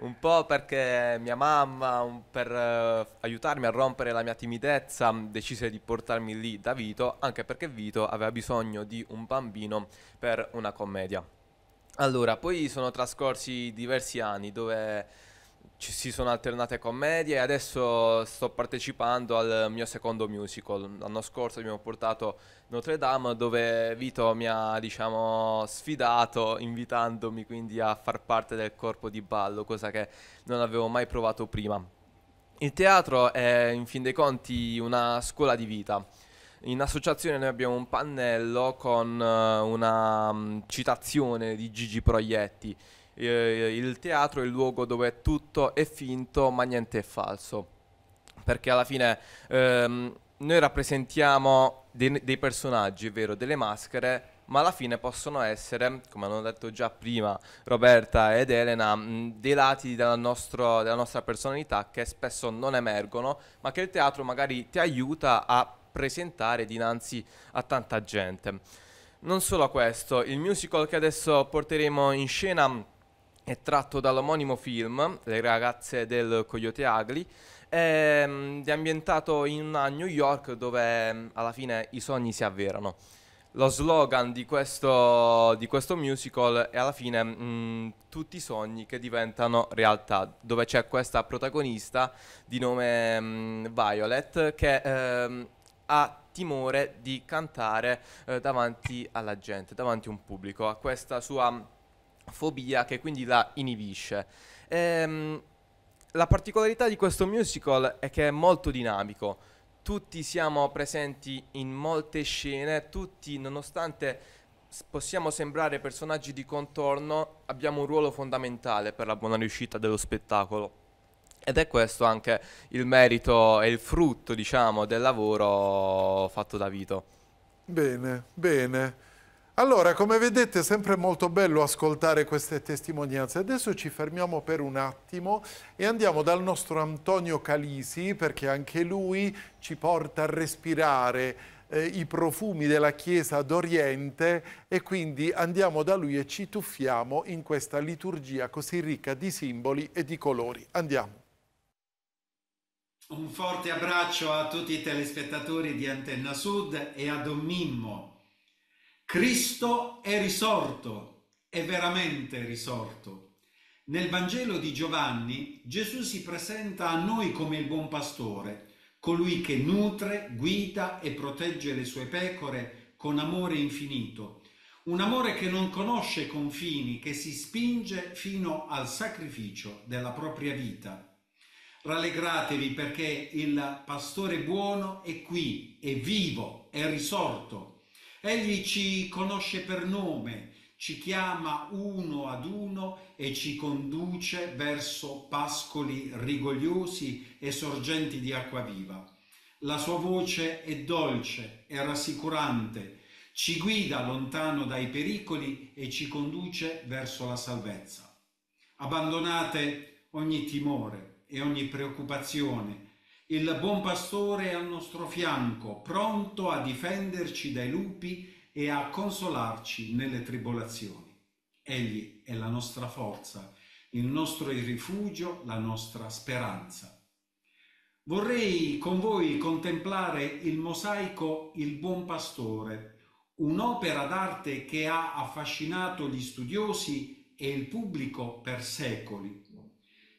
Un po' perché mia mamma, per eh, aiutarmi a rompere la mia timidezza, decise di portarmi lì da Vito, anche perché Vito aveva bisogno di un bambino per una commedia. Allora, poi sono trascorsi diversi anni dove ci si sono alternate commedie e adesso sto partecipando al mio secondo musical. L'anno scorso abbiamo portato Notre Dame dove Vito mi ha diciamo sfidato invitandomi quindi a far parte del corpo di ballo, cosa che non avevo mai provato prima. Il teatro è in fin dei conti una scuola di vita. In associazione noi abbiamo un pannello con uh, una um, citazione di Gigi Proietti eh, il teatro è il luogo dove tutto è finto ma niente è falso. Perché alla fine ehm, noi rappresentiamo dei, dei personaggi, è vero, delle maschere, ma alla fine possono essere, come hanno detto già prima Roberta ed Elena, mh, dei lati della, nostro, della, nostra personalità che spesso non emergono, ma che il teatro magari ti aiuta a presentare dinanzi a tanta gente. Non solo questo, il musical che adesso porteremo in scena è tratto dall'omonimo film Le ragazze del Coyote Ugly ehm, è ambientato in New York dove ehm, alla fine i sogni si avverano. Lo slogan di questo, di questo musical è alla fine mh, mm, tutti i sogni che diventano realtà, dove c'è questa protagonista di nome mh, mm, Violet che ehm, ha timore di cantare eh, davanti alla gente, davanti a un pubblico, ha questa sua fobia che quindi la inibisce. Ehm, la particolarità di questo musical è che è molto dinamico. Tutti siamo presenti in molte scene, tutti nonostante possiamo sembrare personaggi di contorno, abbiamo un ruolo fondamentale per la buona riuscita dello spettacolo. Ed è questo anche il merito e il frutto, diciamo, del lavoro fatto da Vito. Bene, bene. Allora, come vedete è sempre molto bello ascoltare queste testimonianze. Adesso ci fermiamo per un attimo e andiamo dal nostro Antonio Calisi perché anche lui ci porta a respirare eh, i profumi della Chiesa d'Oriente e quindi andiamo da lui e ci tuffiamo in questa liturgia così ricca di simboli e di colori. Andiamo. Un forte abbraccio a tutti i telespettatori di Antenna Sud e a Don Mimmo Cristo è risorto, è veramente risorto. Nel Vangelo di Giovanni Gesù si presenta a noi come il buon pastore, colui che nutre, guida e protegge le sue pecore con amore infinito, un amore che non conosce confini, che si spinge fino al sacrificio della propria vita. Rallegratevi perché il pastore buono è qui, è vivo, è risorto Egli ci conosce per nome, ci chiama uno ad uno e ci conduce verso pascoli rigogliosi e sorgenti di acqua viva. La sua voce è dolce, è rassicurante, ci guida lontano dai pericoli e ci conduce verso la salvezza. Abbandonate ogni timore e ogni preoccupazione il buon pastore è al nostro fianco, pronto a difenderci dai lupi e a consolarci nelle tribolazioni. Egli è la nostra forza, il nostro rifugio, la nostra speranza. Vorrei con voi contemplare il mosaico Il buon pastore, un'opera d'arte che ha affascinato gli studiosi e il pubblico per secoli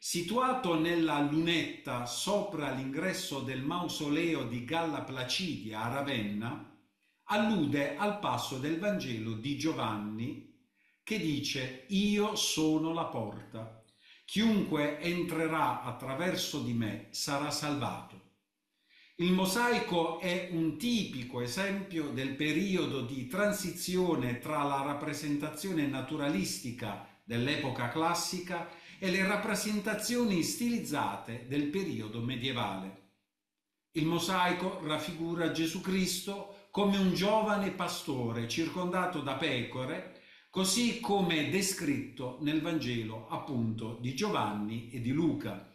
situato nella lunetta sopra l'ingresso del mausoleo di Galla Placidia a Ravenna, allude al passo del Vangelo di Giovanni che dice Io sono la porta, chiunque entrerà attraverso di me sarà salvato. Il mosaico è un tipico esempio del periodo di transizione tra la rappresentazione naturalistica dell'epoca classica e le rappresentazioni stilizzate del periodo medievale. Il mosaico raffigura Gesù Cristo come un giovane pastore circondato da pecore, così come descritto nel Vangelo appunto di Giovanni e di Luca.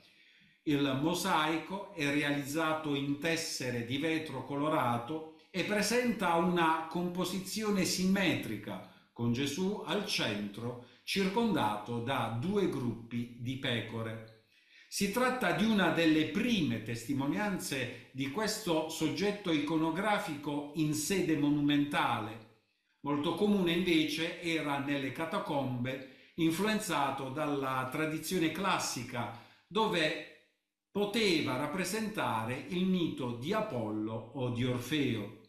Il mosaico è realizzato in tessere di vetro colorato e presenta una composizione simmetrica, con Gesù al centro, circondato da due gruppi di pecore. Si tratta di una delle prime testimonianze di questo soggetto iconografico in sede monumentale. Molto comune invece era nelle catacombe, influenzato dalla tradizione classica, dove poteva rappresentare il mito di Apollo o di Orfeo.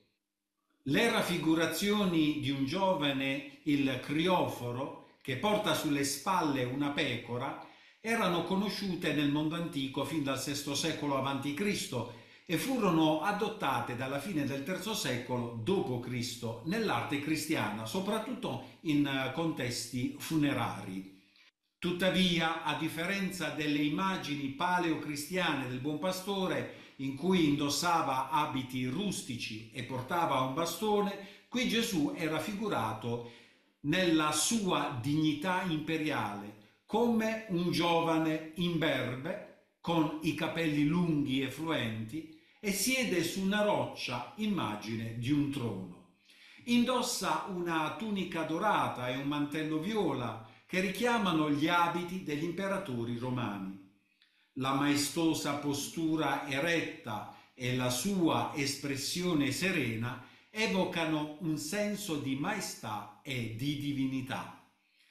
Le raffigurazioni di un giovane, il crioforo, che porta sulle spalle una pecora, erano conosciute nel mondo antico fin dal VI secolo a.C. e furono adottate dalla fine del III secolo d.C. nell'arte cristiana, soprattutto in contesti funerari. Tuttavia, a differenza delle immagini paleocristiane del buon pastore, in cui indossava abiti rustici e portava un bastone, qui Gesù è raffigurato nella sua dignità imperiale, come un giovane imberbe, con i capelli lunghi e fluenti, e siede su una roccia immagine di un trono. Indossa una tunica dorata e un mantello viola che richiamano gli abiti degli imperatori romani la maestosa postura eretta e la sua espressione serena evocano un senso di maestà e di divinità.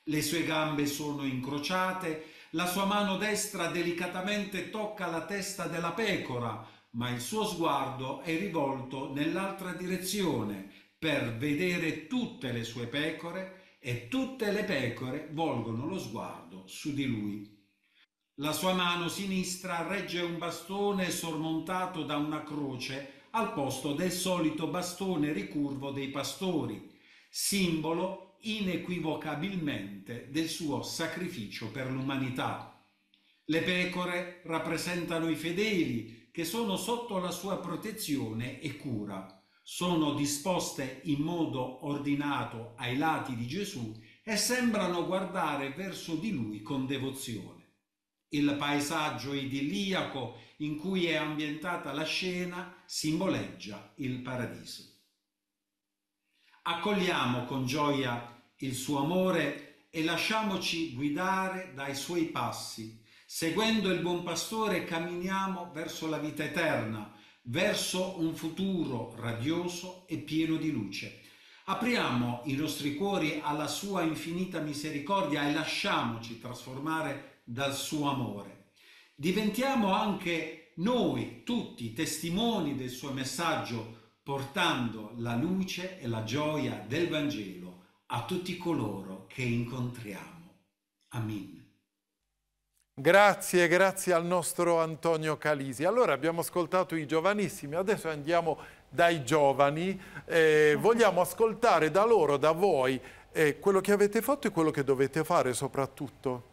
Le sue gambe sono incrociate, la sua mano destra delicatamente tocca la testa della pecora, ma il suo sguardo è rivolto nell'altra direzione per vedere tutte le sue pecore e tutte le pecore volgono lo sguardo su di lui. La sua mano sinistra regge un bastone sormontato da una croce al posto del solito bastone ricurvo dei pastori, simbolo inequivocabilmente del suo sacrificio per l'umanità. Le pecore rappresentano i fedeli che sono sotto la sua protezione e cura. Sono disposte in modo ordinato ai lati di Gesù e sembrano guardare verso di lui con devozione il paesaggio idilliaco in cui è ambientata la scena simboleggia il paradiso. Accogliamo con gioia il suo amore e lasciamoci guidare dai suoi passi. Seguendo il buon pastore camminiamo verso la vita eterna, verso un futuro radioso e pieno di luce. Apriamo i nostri cuori alla sua infinita misericordia e lasciamoci trasformare dal suo amore. Diventiamo anche noi tutti testimoni del suo messaggio, portando la luce e la gioia del Vangelo a tutti coloro che incontriamo. Amen. Grazie, grazie al nostro Antonio Calisi. Allora abbiamo ascoltato i giovanissimi, adesso andiamo dai giovani, eh, vogliamo ascoltare da loro, da voi, eh, quello che avete fatto e quello che dovete fare soprattutto.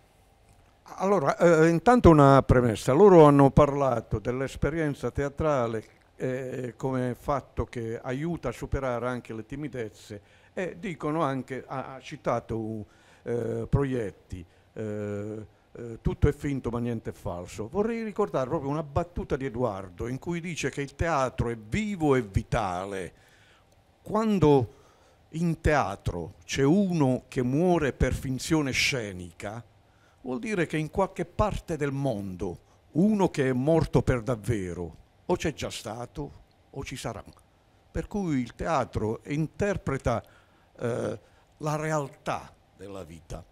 Allora, eh, intanto una premessa. Loro hanno parlato dell'esperienza teatrale eh, come fatto che aiuta a superare anche le timidezze e dicono anche, ha, citato eh, proietti, eh, eh, tutto è finto ma niente è falso. Vorrei ricordare proprio una battuta di Edoardo in cui dice che il teatro è vivo e vitale. Quando in teatro c'è uno che muore per finzione scenica, vuol dire che in qualche parte del mondo uno che è morto per davvero o c'è già stato o ci sarà. Per cui il teatro interpreta eh, la realtà della vita.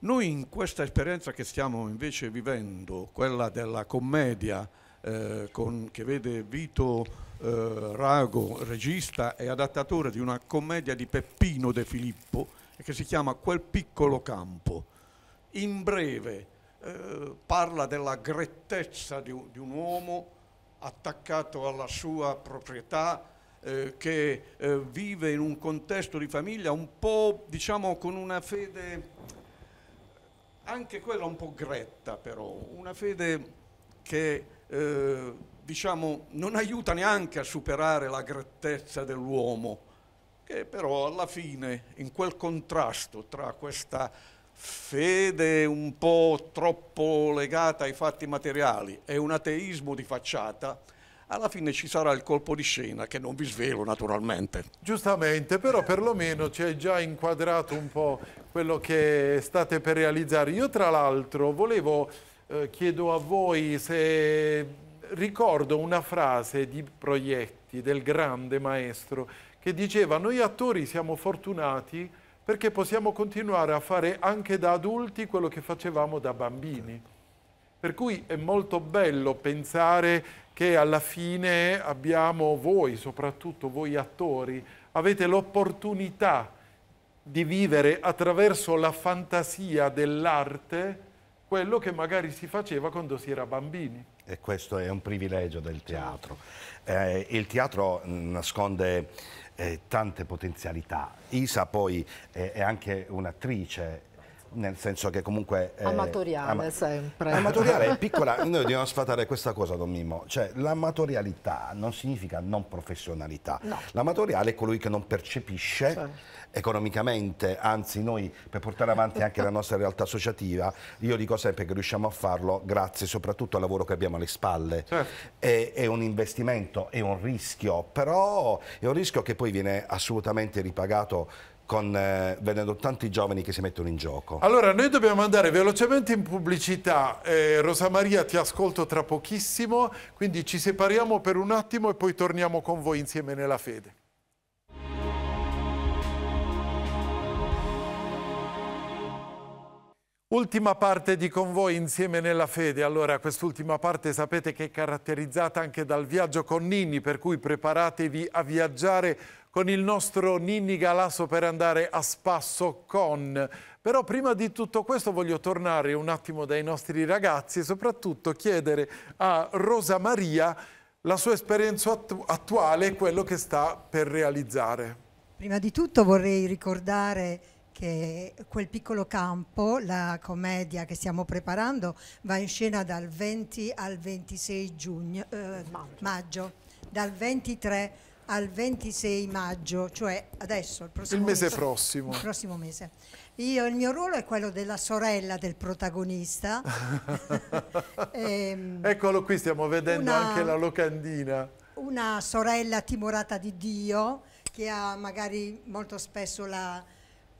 Noi in questa esperienza che stiamo invece vivendo, quella della commedia eh, con, che vede Vito eh, Rago, regista e adattatore di una commedia di Peppino De Filippo, che si chiama Quel piccolo campo, in breve eh, parla della grettezza di, di, un uomo attaccato alla sua proprietà, eh, che eh, vive in un contesto di famiglia un po', diciamo, con una fede, anche quella un po' gretta però, una fede che eh, diciamo, non aiuta neanche a superare la grettezza dell'uomo, che però alla fine in quel contrasto tra questa fede un po' troppo legata ai fatti materiali e un ateismo di facciata, alla fine ci sarà il colpo di scena che non vi svelo naturalmente. Giustamente, però perlomeno ci hai già inquadrato un po' quello che state per realizzare. Io tra l'altro volevo, eh, chiedo a voi se ricordo una frase di Proietti, del grande maestro, che diceva noi attori siamo fortunati perché possiamo continuare a fare anche da adulti quello che facevamo da bambini. Per cui è molto bello pensare che alla fine abbiamo voi, soprattutto voi attori, avete l'opportunità di vivere attraverso la fantasia dell'arte quello che magari si faceva quando si era bambini. E questo è un privilegio del teatro. Eh, il teatro nasconde eh, tante potenzialittà. Isa poi eh, è anche un'attrice nel senso che comunque... Eh, amatoriale ama sempre. Amatoriale è piccola, [laughs] noi dobbiamo sfatare questa cosa Don Mimmo, cioè l'amatorialità non significa non professionalità, no. l'amatoriale è colui che non percepisce cioè. Economicamente, anzi noi per portare avanti anche la nostra realtà associativa, io dico sempre che riusciamo a farlo grazie soprattutto al lavoro che abbiamo alle spalle, certo. è, è un investimento, è un rischio, però è un rischio che poi viene assolutamente ripagato con, eh, vedendo tanti giovani che si mettono in gioco. Allora, noi dobbiamo andare velocemente in pubblicità. Eh, Rosa Maria, ti ascolto tra pochissimo, quindi ci separiamo per un attimo e poi torniamo con voi insieme nella fede. Ultima parte di Con voi insieme nella fede. Allora, quest'ultima parte sapete che è caratterizzata anche dal viaggio con Ninni, per cui preparatevi a viaggiare con il nostro Ninni Galasso per andare a spasso con. Però prima di tutto questo voglio tornare un attimo dai nostri ragazzi e soprattutto chiedere a Rosa Maria la sua esperienza attu attuale e quello che sta per realizzare. Prima di tutto vorrei ricordare che quel piccolo campo, la commedia che stiamo preparando, va in scena dal 20 al 26 giugno, eh, maggio, dal 23 al 26 maggio, cioè adesso, il prossimo il mese, mese prossimo. Il prossimo mese. Io, il mio ruolo è quello della sorella del protagonista. e, [laughs] ehm, Eccolo qui, stiamo vedendo una, anche la locandina. Una sorella timorata di Dio che ha magari molto spesso la,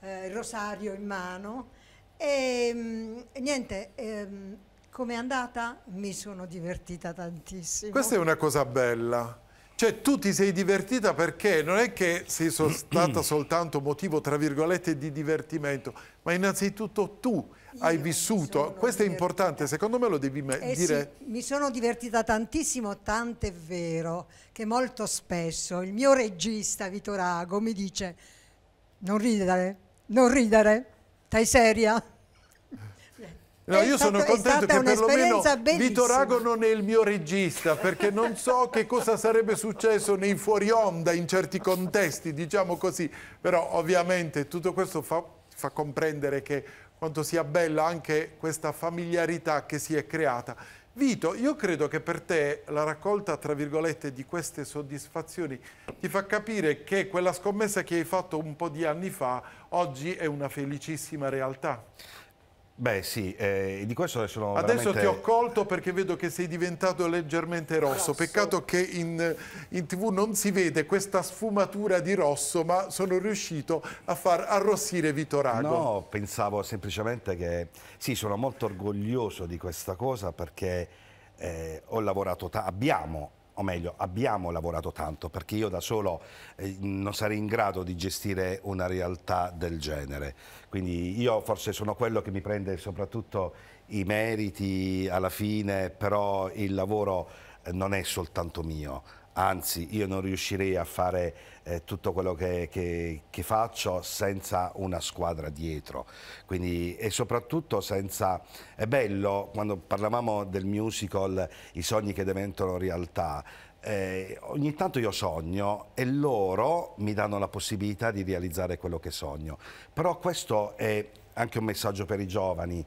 eh, il rosario in mano. E, ehm, niente, ehm, come è andata? Mi sono divertita tantissimo. Questa è una cosa bella cioè tu ti sei divertita perché non è che sei [clears throat] stata soltanto motivo, tra virgolette, di divertimento, ma innanzitutto tu hai vissuto, questo è importante, secondo me lo devi eh dire. Sì, mi sono divertita tantissimo, tant'è vero che molto spesso il mio regista Vito Rago mi dice non ridere, non ridere, stai seria? No, io stato, sono contento che perlomeno Vito Rago non è il mio regista perché non so che cosa sarebbe successo nei fuori onda in certi contesti, diciamo così, però ovviamente tutto questo fa, fa comprendere che quanto sia bella anche questa familiarità che si è creata. Vito, io credo che per te la raccolta, tra virgolette, di queste soddisfazioni ti fa capire che quella scommessa che hai fatto un po' di anni fa oggi è una felicissima realtà. Beh sì, eh, di questo sono Adesso veramente... ti ho colto perché vedo che sei diventato leggermente rosso. rosso. Peccato che in, in, tv non si vede questa sfumatura di rosso, ma sono riuscito a far arrossire Vito Rago. No, pensavo semplicemente che... Sì, sono molto orgoglioso di questa cosa perché eh, ho lavorato... abbiamo o meglio abbiamo lavorato tanto perché io da solo eh, non sarei in grado di gestire una realtà del genere. Quindi io forse sono quello che mi prende soprattutto i meriti alla fine, però il lavoro eh, non è soltanto mio, anzi io non riuscirei a fare eh, tutto quello che, che, che, faccio senza una squadra dietro. Quindi, e soprattutto senza è bello quando parlavamo del musical i sogni che diventano realtà. Eh, ogni tanto io sogno e loro mi danno la possibilità di realizzare quello che sogno. Però questo è anche un messaggio per i giovani.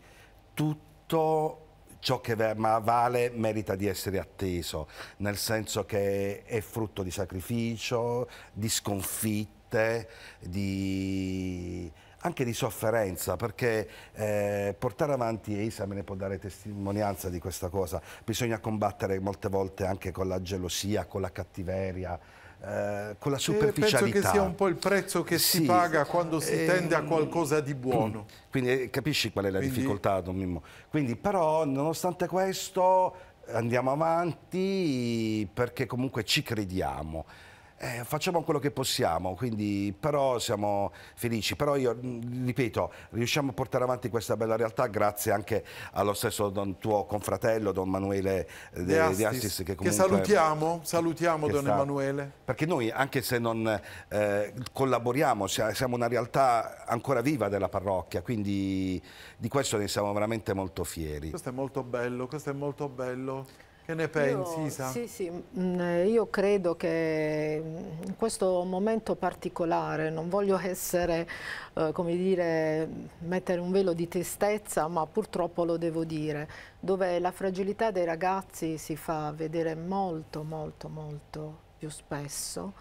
Tutto ciò che va- vale merita di essere atteso, nel senso che è frutto di sacrificio, di sconfitte, di anche di sofferenza, perché eh, portare avanti, e Isa me ne può dare testimonianza di questa cosa, bisogna combattere molte volte anche con la gelosia, con la cattiveria, eh, con la Eh, superficialità. penso che sia un po' il prezzo che si Sì. paga quando si Eh, tende a qualcosa di buono. [clears throat] Quindi eh, capisci qual è la Quindi- difficoltà, Don Mimmo? Quindi però, nonostante questo, andiamo avanti perché comunque ci crediamo. Eh, facciamo quello che possiamo, quindi però siamo felici. Però io mh, ripeto, riusciamo a portare avanti questa bella realtà grazie anche allo stesso don, tuo confratello, Don Manuele eh, De De, Astis, De Astis, che che salutiamo, salutiamo che Don sta- Emanuele. Perché noi, anche se non eh, collaboriamo, sia- siamo una realtà ancora viva della parrocchia, quindi di questo ne siamo veramente molto fieri. Questo è molto bello, questo è molto bello. Che ne pensi, Io- Isa? Sì, sì, mm, eh, io credo che mm, in questo momento particolare, non voglio [laughs] essere, eh, come dire, mettere un velo di tristezza, ma purtroppo lo devo dire, dove la fragilità dei ragazzi si fa vedere molto, molto, molto più spesso,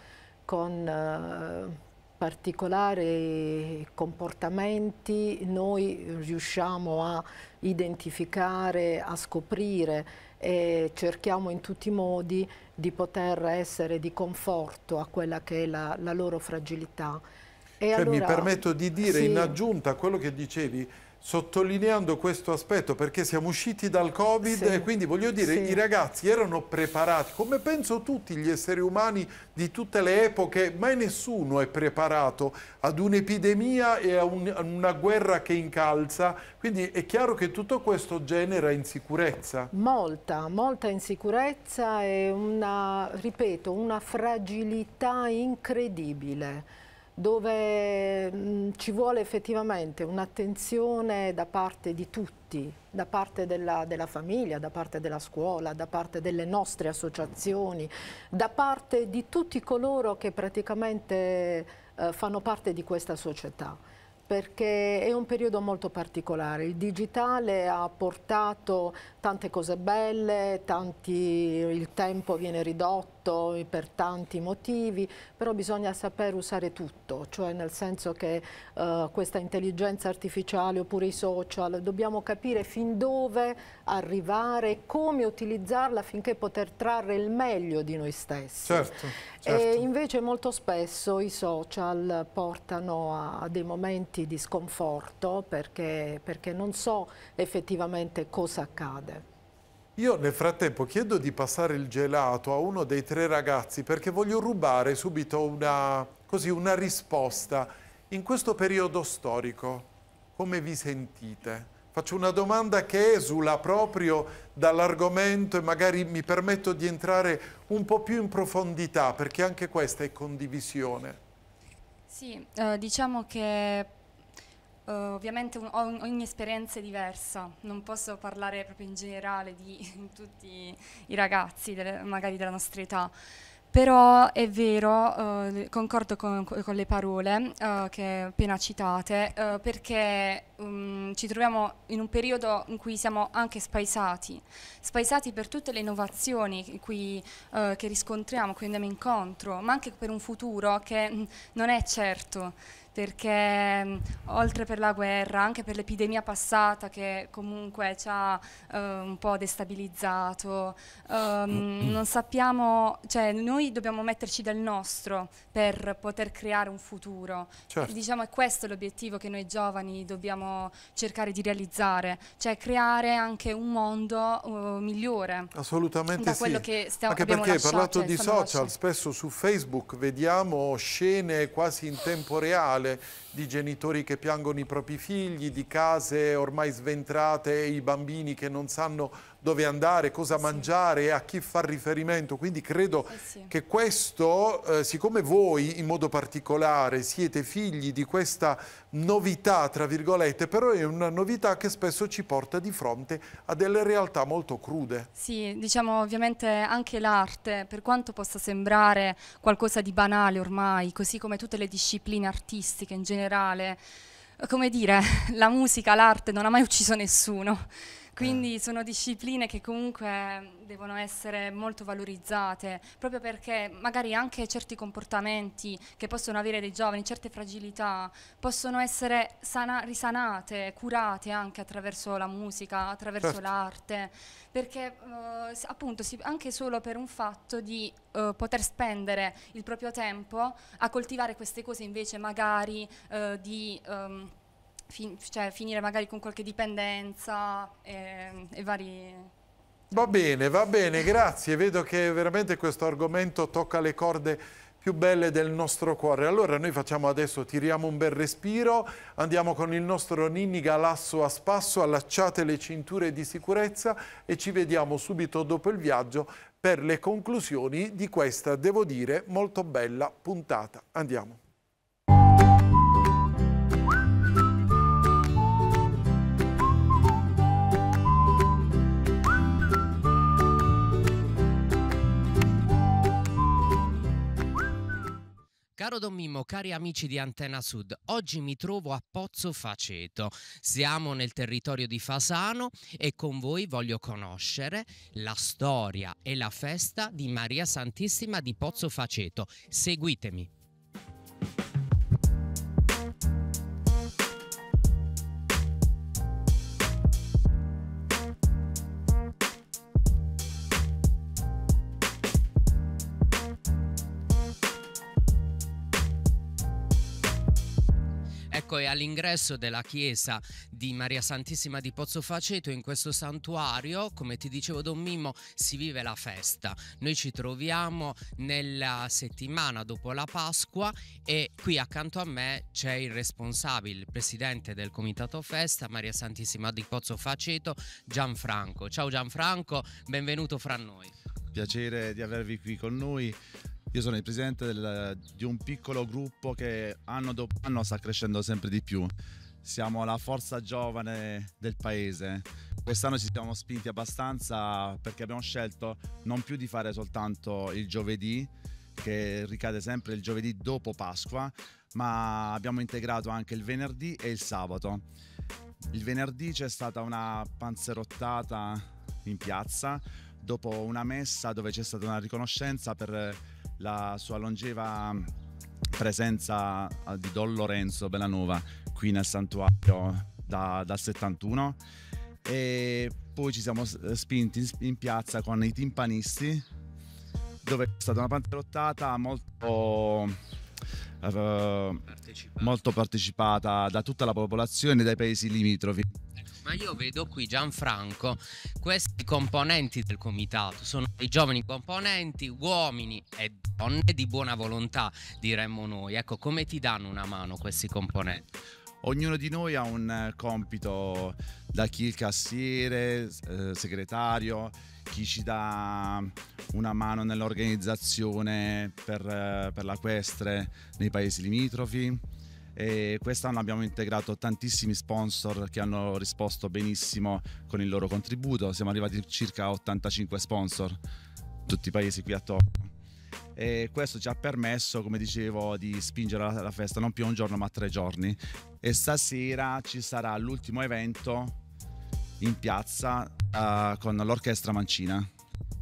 con eh, particolari comportamenti noi riusciamo a identificare, a scoprire e cerchiamo in tutti i modi di poter essere di conforto a quella che è la, la loro fragilità. E Cioè, mi allora- permetto di dire Sì. in aggiunta a quello che dicevi, sottolineando questo aspetto, perché siamo usciti dal Covid Sì. e quindi voglio dire, Sì. i ragazzi erano preparati, come penso tutti gli esseri umani di tutte le epoche, mai nessuno è preparato ad un'epidemia e a, un- a una guerra che incalza, quindi è chiaro che tutto questo genera insicurezza. Molta, molta insicurezza e una, ripeto, una fragilità incredibile dove mh, ci vuole effettivamente un'attenzione da parte di tutti, da parte della, della famiglia, da parte della scuola, da parte delle nostre associazioni, da parte di tutti coloro che praticamente eh, fanno parte di questa società perché è un periodo molto particolare. Il digitale ha portato tante cose belle, tanti, il tempo viene ridotto per tanti motivi, però bisogna saper usare tutto, cioè nel senso che eh, questa intelligenza artificiale oppure i social, dobbiamo capire fin dove arrivare, come utilizzarla affinché poter trarre il meglio di noi stessi. Certo, E certo. invece molto spesso i social portano a, a dei momenti di sconforto perché, perché non so effettivamente cosa accade. Io nel frattempo chiedo di passare il gelato a uno dei tre ragazzi perché voglio rubare subito una, così, una risposta. In questo periodo storico, come vi sentite? Faccio una domanda che esula proprio dall'argomento e magari mi permetto di entrare un po' più in profondità perché anche questa è condivisione. Sì, eh, diciamo che eh, ovviamente un- ogni, ogni esperienza è diversa, non posso parlare proprio in generale di [laughs] tutti i ragazzi, delle- magari della nostra età, però è vero, eh, concordo con, con le parole eh, che appena citate, eh, perché mm, ci troviamo in un periodo in cui siamo anche spaesati, spaesati per tutte le innovazioni in cui, che riscontriamo, cui andiamo incontro, ma anche per un futuro che mm, non è certo perché mh, oltre per la guerra, anche per l'epidemia passata che comunque ci ha eh, un po' destabilizzato, ehm, non sappiamo, cioè noi dobbiamo metterci del nostro per poter creare un futuro. Certo. Diciamo è questo l'obiettivo che noi giovani dobbiamo cercare di realizzare, cioè creare anche un mondo eh, migliore. Assolutamente da sì. quello che stiamo Anche perché hai lasciato, parlato cioè, di social, lasciando. spesso su Facebook vediamo scene quasi in tempo reale sociale di genitori che piangono i propri figli, di case ormai sventrate e i bambini che non sanno dove andare, cosa mangiare e a chi far riferimento. Quindi credo Eh sì. che questo, eh, siccome voi in modo particolare siete figli di questa novità, tra virgolette, però è una novità che spesso ci porta di fronte a delle realtà molto crude. Sì, diciamo ovviamente anche l'arte, per quanto possa sembrare qualcosa di banale ormai, così come tutte le discipline artistiche in generale, eh, come dire, [laughs] la musica, l'arte non ha mai ucciso nessuno. Quindi sono discipline che comunque devono essere molto valorizzate, proprio perché magari anche certi comportamenti che possono avere dei giovani, certe fragilità, possono essere sana- risanate, curate anche attraverso la musica, attraverso Certo. l'arte, perché eh, appunto si- anche solo per un fatto di eh, poter spendere il proprio tempo a coltivare queste cose invece magari eh, di... ehm, fin- cioè finire magari con qualche dipendenza e, e vari Va bene, va bene, grazie. Vedo che veramente questo argomento tocca le corde più belle del nostro cuore. Allora noi facciamo adesso, tiriamo un bel respiro, andiamo con il nostro Ninni Galasso a spasso, allacciate le cinture di sicurezza e ci vediamo subito dopo il viaggio per le conclusioni di questa, devo dire, molto bella puntata. Andiamo. Caro Don Mimmo, cari amici di Antenna Sud, oggi mi trovo a Pozzo Faceto. Siamo nel territorio di Fasano e con voi voglio conoscere la storia e la festa di Maria Santissima di Pozzo Faceto. Seguitemi. Ecco, è all'ingresso della chiesa di Maria Santissima di Pozzo Faceto, in questo santuario, come ti dicevo Don Mimmo, si vive la festa. Noi ci troviamo nella settimana dopo la Pasqua e qui accanto a me c'è il responsabile, il presidente del comitato festa, Maria Santissima di Pozzo Faceto, Gianfranco. Ciao Gianfranco, benvenuto fra noi. Piacere di avervi qui con noi. Io sono il presidente del- di un piccolo gruppo che anno dopo anno sta crescendo sempre di più. Siamo la forza giovane del paese. Quest'anno ci siamo spinti abbastanza perché abbiamo scelto non più di fare soltanto il giovedì, che ricade sempre il giovedì dopo Pasqua, ma abbiamo integrato anche il venerdì e il sabato. Il venerdì c'è stata una panzerottata in piazza dopo una messa dove c'è stata una riconoscenza per la sua longeva presenza eh, di Don Lorenzo Bellanova qui nel santuario da- dal 71 e poi ci siamo s- spinti in, piazza con i timpanisti dove è stata una panzerottata molto eh, molto partecipata da tutta la popolazione dai paesi limitrofi. Ma io vedo qui Gianfranco, questi componenti del comitato sono dei giovani componenti, uomini e donne di buona volontà, diremmo noi. Ecco, come ti danno una mano questi componenti? Ognuno di noi ha un eh, compito, da chi il cassiere, eh, segretario, chi ci dà una mano nell'organizzazione per, eh, per la questre nei paesi limitrofi. E quest'anno abbiamo integrato tantissimi sponsor che hanno risposto benissimo con il loro contributo. Siamo arrivati a circa 85 sponsor, tutti i paesi qui attorno. E questo ci ha permesso, come dicevo, di spingere la, la festa non più un giorno ma tre giorni. E stasera ci sarà l'ultimo evento in piazza eh, con l'orchestra Mancina.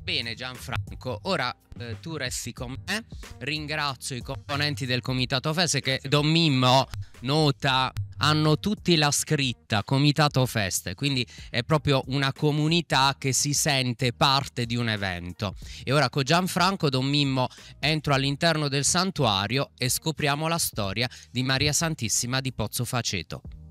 Bene Gianfranco, ora eh, tu resti con me, ringrazio i componenti del comitato Feste che Don Mimmo nota hanno tutti la scritta Comitato Feste, quindi è proprio una comunità che si sente parte di un evento. E ora con Gianfranco Don Mimmo entro all'interno del santuario e scopriamo la storia di Maria Santissima di Pozzo Faceto.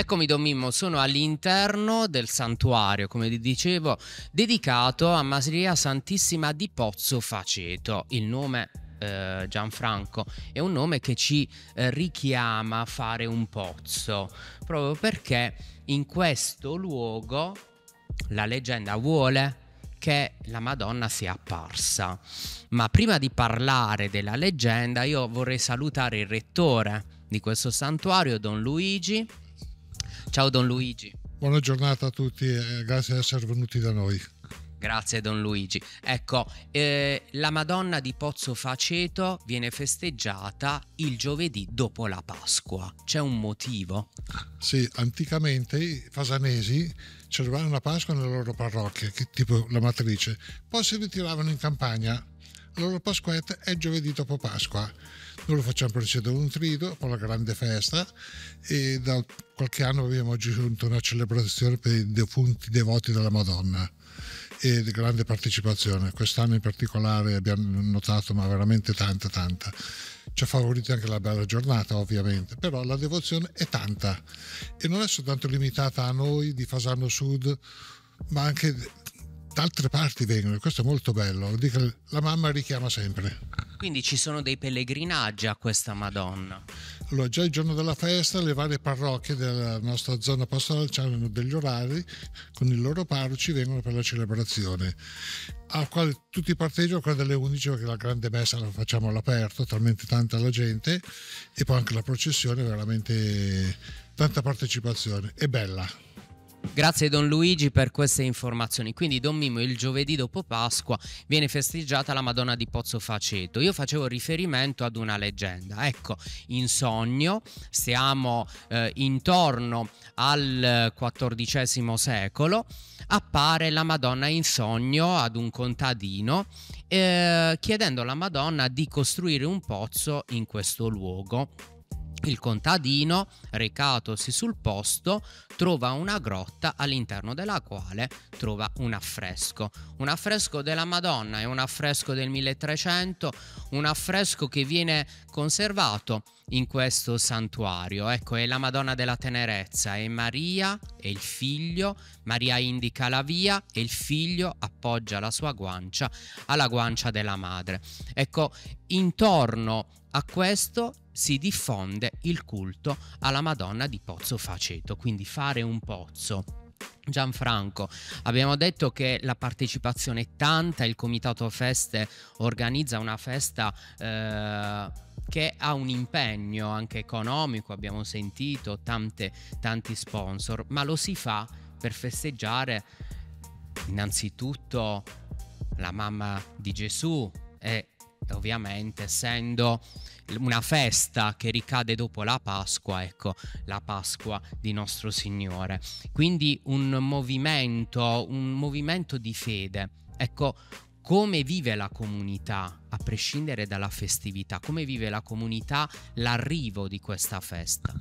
Eccomi Don Mimmo, sono all'interno del santuario, come vi dicevo, dedicato a Maria Santissima di Pozzo Faceto. Il nome eh, Gianfranco è un nome che ci eh, richiama a fare un pozzo, proprio perché in questo luogo la leggenda vuole che la Madonna sia apparsa. Ma prima di parlare della leggenda, io vorrei salutare il rettore di questo santuario, Don Luigi. Ciao Don Luigi. Buona giornata a tutti e grazie di essere venuti da noi. Grazie Don Luigi. Ecco, eh, la Madonna di Pozzo Faceto viene festeggiata il giovedì dopo la Pasqua. C'è un motivo? Sì, anticamente i fasanesi celebrano la Pasqua nelle loro parrocchie, tipo la matrice, poi si ritiravano in campagna. La loro Pasquetta è giovedì dopo Pasqua. Noi lo facciamo precedere un trido, poi la grande festa e da qualche anno abbiamo aggiunto una celebrazione per i defunti devoti della Madonna e di grande partecipazione. Quest'anno in particolare abbiamo notato ma veramente tanta tanta. Ci ha favorito anche la bella giornata ovviamente, però la devozione è tanta e non è soltanto limitata a noi di Fasano Sud, ma anche da altre parti vengono, questo è molto bello, la mamma richiama sempre. Quindi ci sono dei pellegrinaggi a questa Madonna. Allora, già il giorno della festa le varie parrocchie della nostra zona pastorale hanno degli orari, con i loro parroci vengono per la celebrazione, al quale tutti partecipano, quella delle 11 perché la grande messa la facciamo all'aperto, talmente tanta la gente, e poi anche la processione, veramente tanta partecipazione, è bella. Grazie Don Luigi per queste informazioni. Quindi Don Mimmo il giovedì dopo Pasqua viene festeggiata la Madonna di Pozzo Faceto. Io facevo riferimento ad una leggenda. Ecco, in sogno stiamo eh, intorno al XIV secolo appare la Madonna in sogno ad un contadino eh, chiedendo alla Madonna di costruire un pozzo in questo luogo. Il contadino, recatosi sul posto, trova una grotta all'interno della quale trova un affresco. Un affresco della Madonna è un affresco del 1300, un affresco che viene conservato in questo santuario. Ecco, è la Madonna della Tenerezza, è Maria e il figlio, Maria indica la via e il figlio appoggia la sua guancia alla guancia della madre. Ecco, intorno a questo si diffonde il culto alla Madonna di Pozzo Faceto, quindi fare un pozzo. Gianfranco, abbiamo detto che la partecipazione è tanta, il Comitato Feste organizza una festa eh, che ha un impegno anche economico, abbiamo sentito tante, tanti sponsor, ma lo si fa per festeggiare innanzitutto la mamma di Gesù e ovviamente essendo una festa che ricade dopo la Pasqua, ecco, la Pasqua di nostro Signore. Quindi un movimento, un movimento di fede. Ecco, come vive la comunità, a prescindere dalla festività, come vive la comunità l'arrivo di questa festa?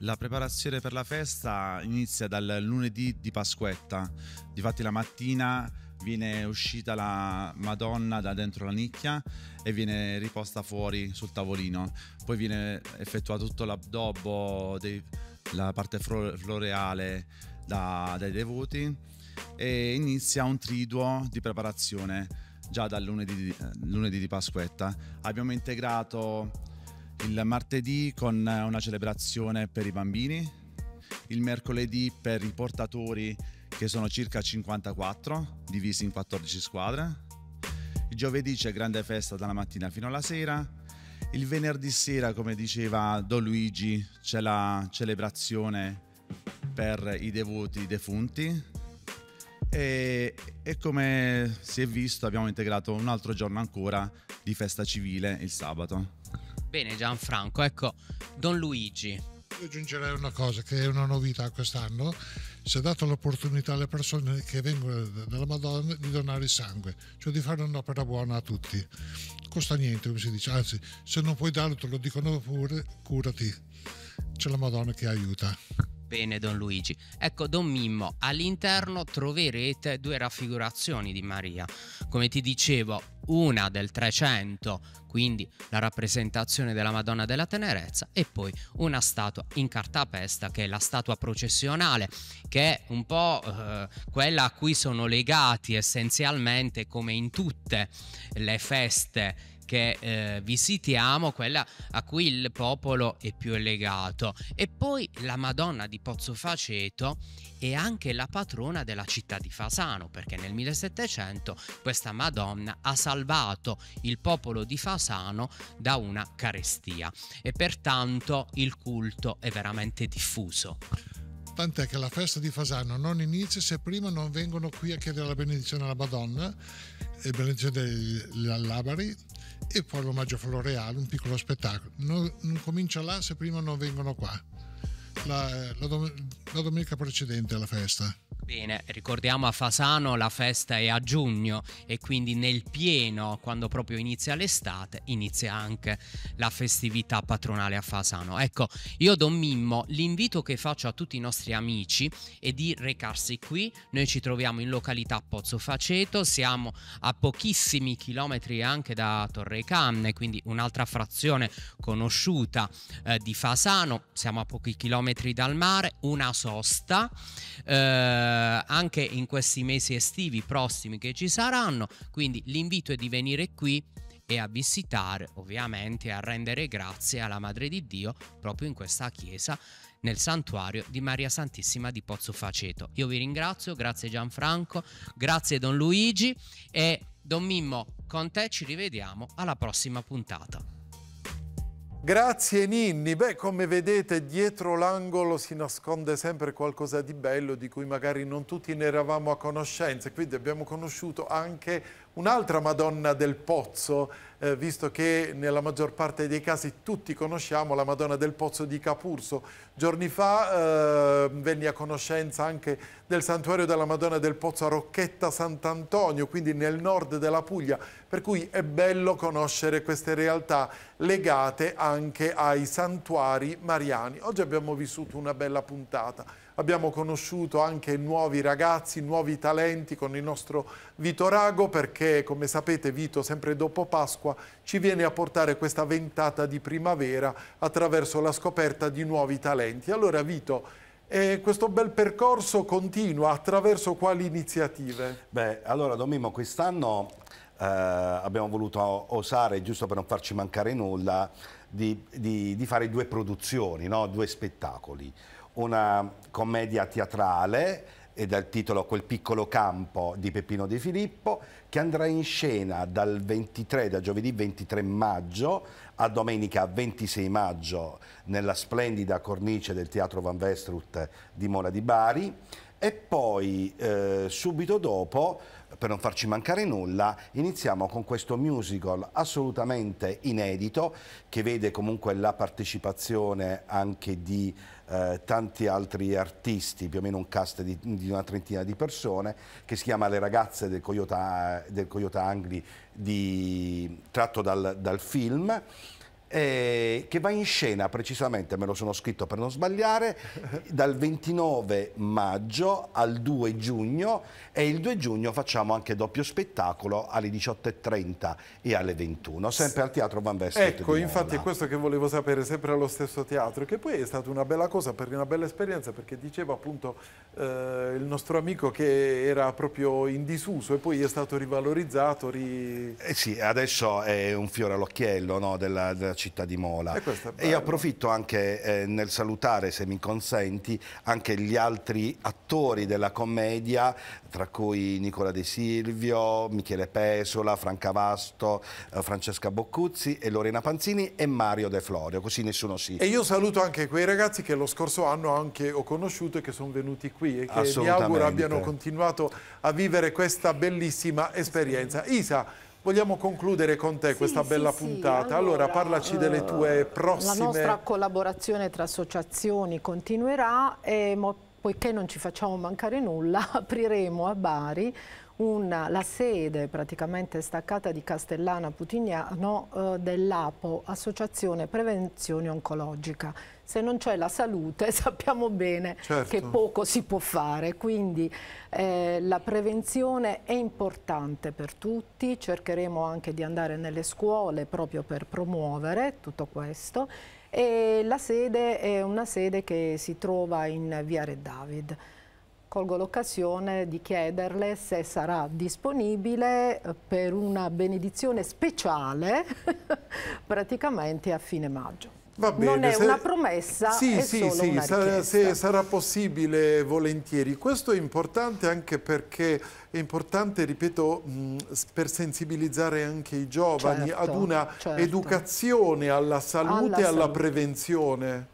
La preparazione per la festa inizia dal lunedì di Pasquetta, difatti la mattina viene uscita la Madonna da dentro la nicchia e viene riposta fuori sul tavolino. Poi viene effettuato tutto l'addobbo, la parte floreale da, dai devoti e inizia un triduo di preparazione già dal lunedì, lunedì di Pasquetta. Abbiamo integrato il martedì con una celebrazione per i bambini, il mercoledì per i portatori che sono circa 54, divisi in 14 squadre. Il giovedì c'è grande festa dalla mattina fino alla sera. Il venerdì sera, come diceva Don Luigi, c'è la celebrazione per i devoti defunti. E, e come si è visto abbiamo integrato un altro giorno ancora di festa civile il sabato. Bene Gianfranco, ecco Don Luigi. Io aggiungerei una cosa che è una novità quest'anno si è dato l'opportunità alle persone che vengono dalla Madonna di donare il sangue, cioè di fare un'opera buona a tutti. Costa niente, come si dice, anzi, se non puoi darlo, te lo dicono pure, curati. C'è la Madonna che aiuta. Bene, Don Luigi. Ecco, Don Mimmo, all'interno troverete due raffigurazioni di Maria. Come ti dicevo, una del 300, quindi la rappresentazione della Madonna della Tenerezza, e poi una statua in cartapesta, che è la statua processionale, che è un po' eh, quella a cui sono legati essenzialmente, come in tutte le feste che eh, visitiamo, quella a cui il popolo è più legato. E poi la Madonna di Pozzo Faceto è anche la patrona della città di Fasano, perché nel 1700 questa Madonna ha salvato il popolo di Fasano da una carestia e pertanto il culto è veramente diffuso. Tant'è che la festa di Fasano non inizia se prima non vengono qui a chiedere la benedizione alla Madonna, e benedizione degli allabari e poi l'omaggio floreale, un piccolo spettacolo. Non, non comincia là se prima non vengono qua. La, la, dom- la domenica precedente alla festa. Bene, ricordiamo a Fasano la festa è a giugno e quindi nel pieno, quando proprio inizia l'estate, inizia anche la festività patronale a Fasano. Ecco, io Don Mimmo, l'invito che faccio a tutti i nostri amici è di recarsi qui. Noi ci troviamo in località Pozzo Faceto, siamo a pochissimi chilometri anche da Torre Canne, quindi un'altra frazione conosciuta eh, di Fasano, siamo a pochi chilometri dal mare, una sosta. Eh, anche in questi mesi estivi prossimi che ci saranno. Quindi l'invito è di venire qui e a visitare, ovviamente, a rendere grazie alla Madre di Dio proprio in questa chiesa nel santuario di Maria Santissima di Pozzo Faceto. Io vi ringrazio, grazie Gianfranco, grazie Don Luigi e Don Mimmo, con te ci rivediamo alla prossima puntata. Grazie Ninni, beh come vedete dietro l'angolo si nasconde sempre qualcosa di bello di cui magari non tutti ne eravamo a conoscenza, quindi abbiamo conosciuto anche un'altra Madonna del Pozzo, eh, visto che nella maggior parte dei casi tutti conosciamo la Madonna del Pozzo di Capurso. Giorni fa eh, venni a conoscenza anche del santuario della Madonna del Pozzo a Rocchetta Sant'Antonio, quindi nel nord della Puglia, per cui è bello conoscere queste realtà legate anche ai santuari mariani. Oggi abbiamo vissuto una bella puntata abbiamo conosciuto anche nuovi ragazzi, nuovi talenti con il nostro Vito Rago perché come sapete Vito sempre dopo Pasqua ci viene a portare questa ventata di primavera attraverso la scoperta di nuovi talenti. Allora Vito, e questo bel percorso continua attraverso quali iniziative? Beh, allora Domimo, quest'anno eh, abbiamo voluto osare, giusto per non farci mancare nulla, di, di, di fare due produzioni, no? due spettacoli una commedia teatrale e dal titolo Quel piccolo campo di Peppino De Filippo che andrà in scena dal 23, da giovedì 23 maggio a domenica 26 maggio nella splendida cornice del Teatro Van Westrut di Mola di Bari. E poi eh, subito dopo per non farci mancare nulla, iniziamo con questo musical assolutamente inedito che vede comunque la partecipazione anche di eh, tanti altri artisti, più o meno un cast di, di, una trentina di persone, che si chiama Le ragazze del Coyota, del Coyota Angli, di, tratto dal, dal film eh, che va in scena precisamente, me lo sono scritto per non sbagliare, [laughs] dal 29 maggio al 2 giugno e il 2 giugno facciamo anche doppio spettacolo alle 18.30 e alle 21, sempre al Teatro Van Vestet. Ecco, infatti è questo che volevo sapere, sempre allo stesso teatro, che poi è stata una bella cosa, per una bella esperienza, perché diceva appunto eh, il nostro amico che era proprio in disuso e poi è stato rivalorizzato. Ri... Eh sì, adesso è un fiore all'occhiello no, della, della città di Mola. E, e io approfitto anche eh, nel salutare, se mi consenti, anche gli altri attori della commedia, tra cui Nicola De Silvio, Michele Pesola, Franca Vasto, eh, Francesca Boccuzzi e Lorena Panzini e Mario De Florio, così nessuno si... E io saluto anche quei ragazzi che lo scorso anno anche ho conosciuto e che sono venuti qui e che mi auguro abbiano continuato a vivere questa bellissima esperienza. Isa, Vogliamo concludere con te sì, questa bella sì, puntata. Allora, allora, parlaci delle tue prossime... La nostra collaborazione tra associazioni continuerà e poiché non ci facciamo mancare nulla, [laughs] apriremo a Bari una, la sede praticamente staccata di Castellana Putignano eh, dell'APO, Associazione Prevenzione Oncologica. Se non c'è la salute [laughs] sappiamo bene certo. che poco si può fare, quindi eh, la prevenzione è importante per tutti, cercheremo anche di andare nelle scuole proprio per promuovere tutto questo e la sede è una sede che si trova in via Re David colgo l'occasione di chiederle se sarà disponibile eh, per una benedizione speciale [laughs] praticamente a fine maggio. Va bene, non è se... una promessa, sì, sì, sì, sarà, se sarà possibile volentieri. Questo è importante anche perché è importante, ripeto, per sensibilizzare anche i giovani certo, ad una certo. educazione alla salute alla e alla salute. prevenzione.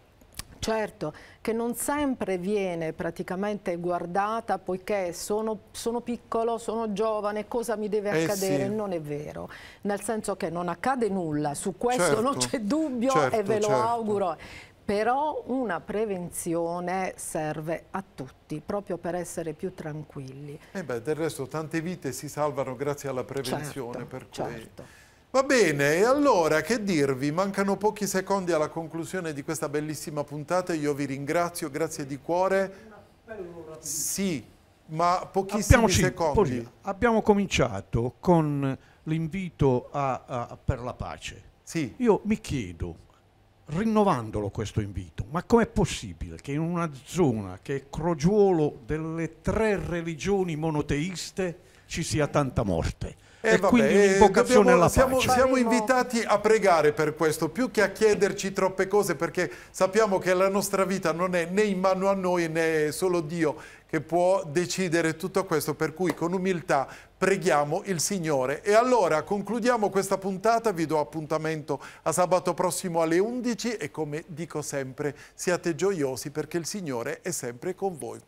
Certo, che non sempre viene praticamente guardata poiché sono, sono piccolo, sono giovane, cosa mi deve Eh accadere? sì. Non è vero, nel senso che non accade nulla, su questo Certo, non c'è dubbio certo, e ve lo certo. auguro. Però una prevenzione serve a tutti, proprio per essere più tranquilli. E beh, del resto tante vite si salvano grazie alla prevenzione. Certo, per cui... Va bene, e allora che dirvi? Mancano pochi secondi alla conclusione di questa bellissima puntata. Io vi ringrazio, grazie di cuore. Sì, ma pochissimi Abbiamo, sì, secondi. così, abbiamo cominciato con l'invito per la pace. Io mi chiedo, rinnovandolo questo invito, ma com'è possibile che in una zona che è crogiuolo delle tre religioni monoteiste ci sia tanta morte? Eh, e vabbè, quindi eh, un'invocazione dobbiamo- alla siamo, pace. siamo invitati a pregare per questo, più che a chiederci troppe cose, perché sappiamo che la nostra vita non è né in mano a noi né è solo Dio che può decidere tutto questo, per cui con umiltà preghiamo il Signore. E allora concludiamo questa puntata, vi do appuntamento a sabato prossimo alle 11 e come dico sempre, siate gioiosi perché il Signore è sempre con voi.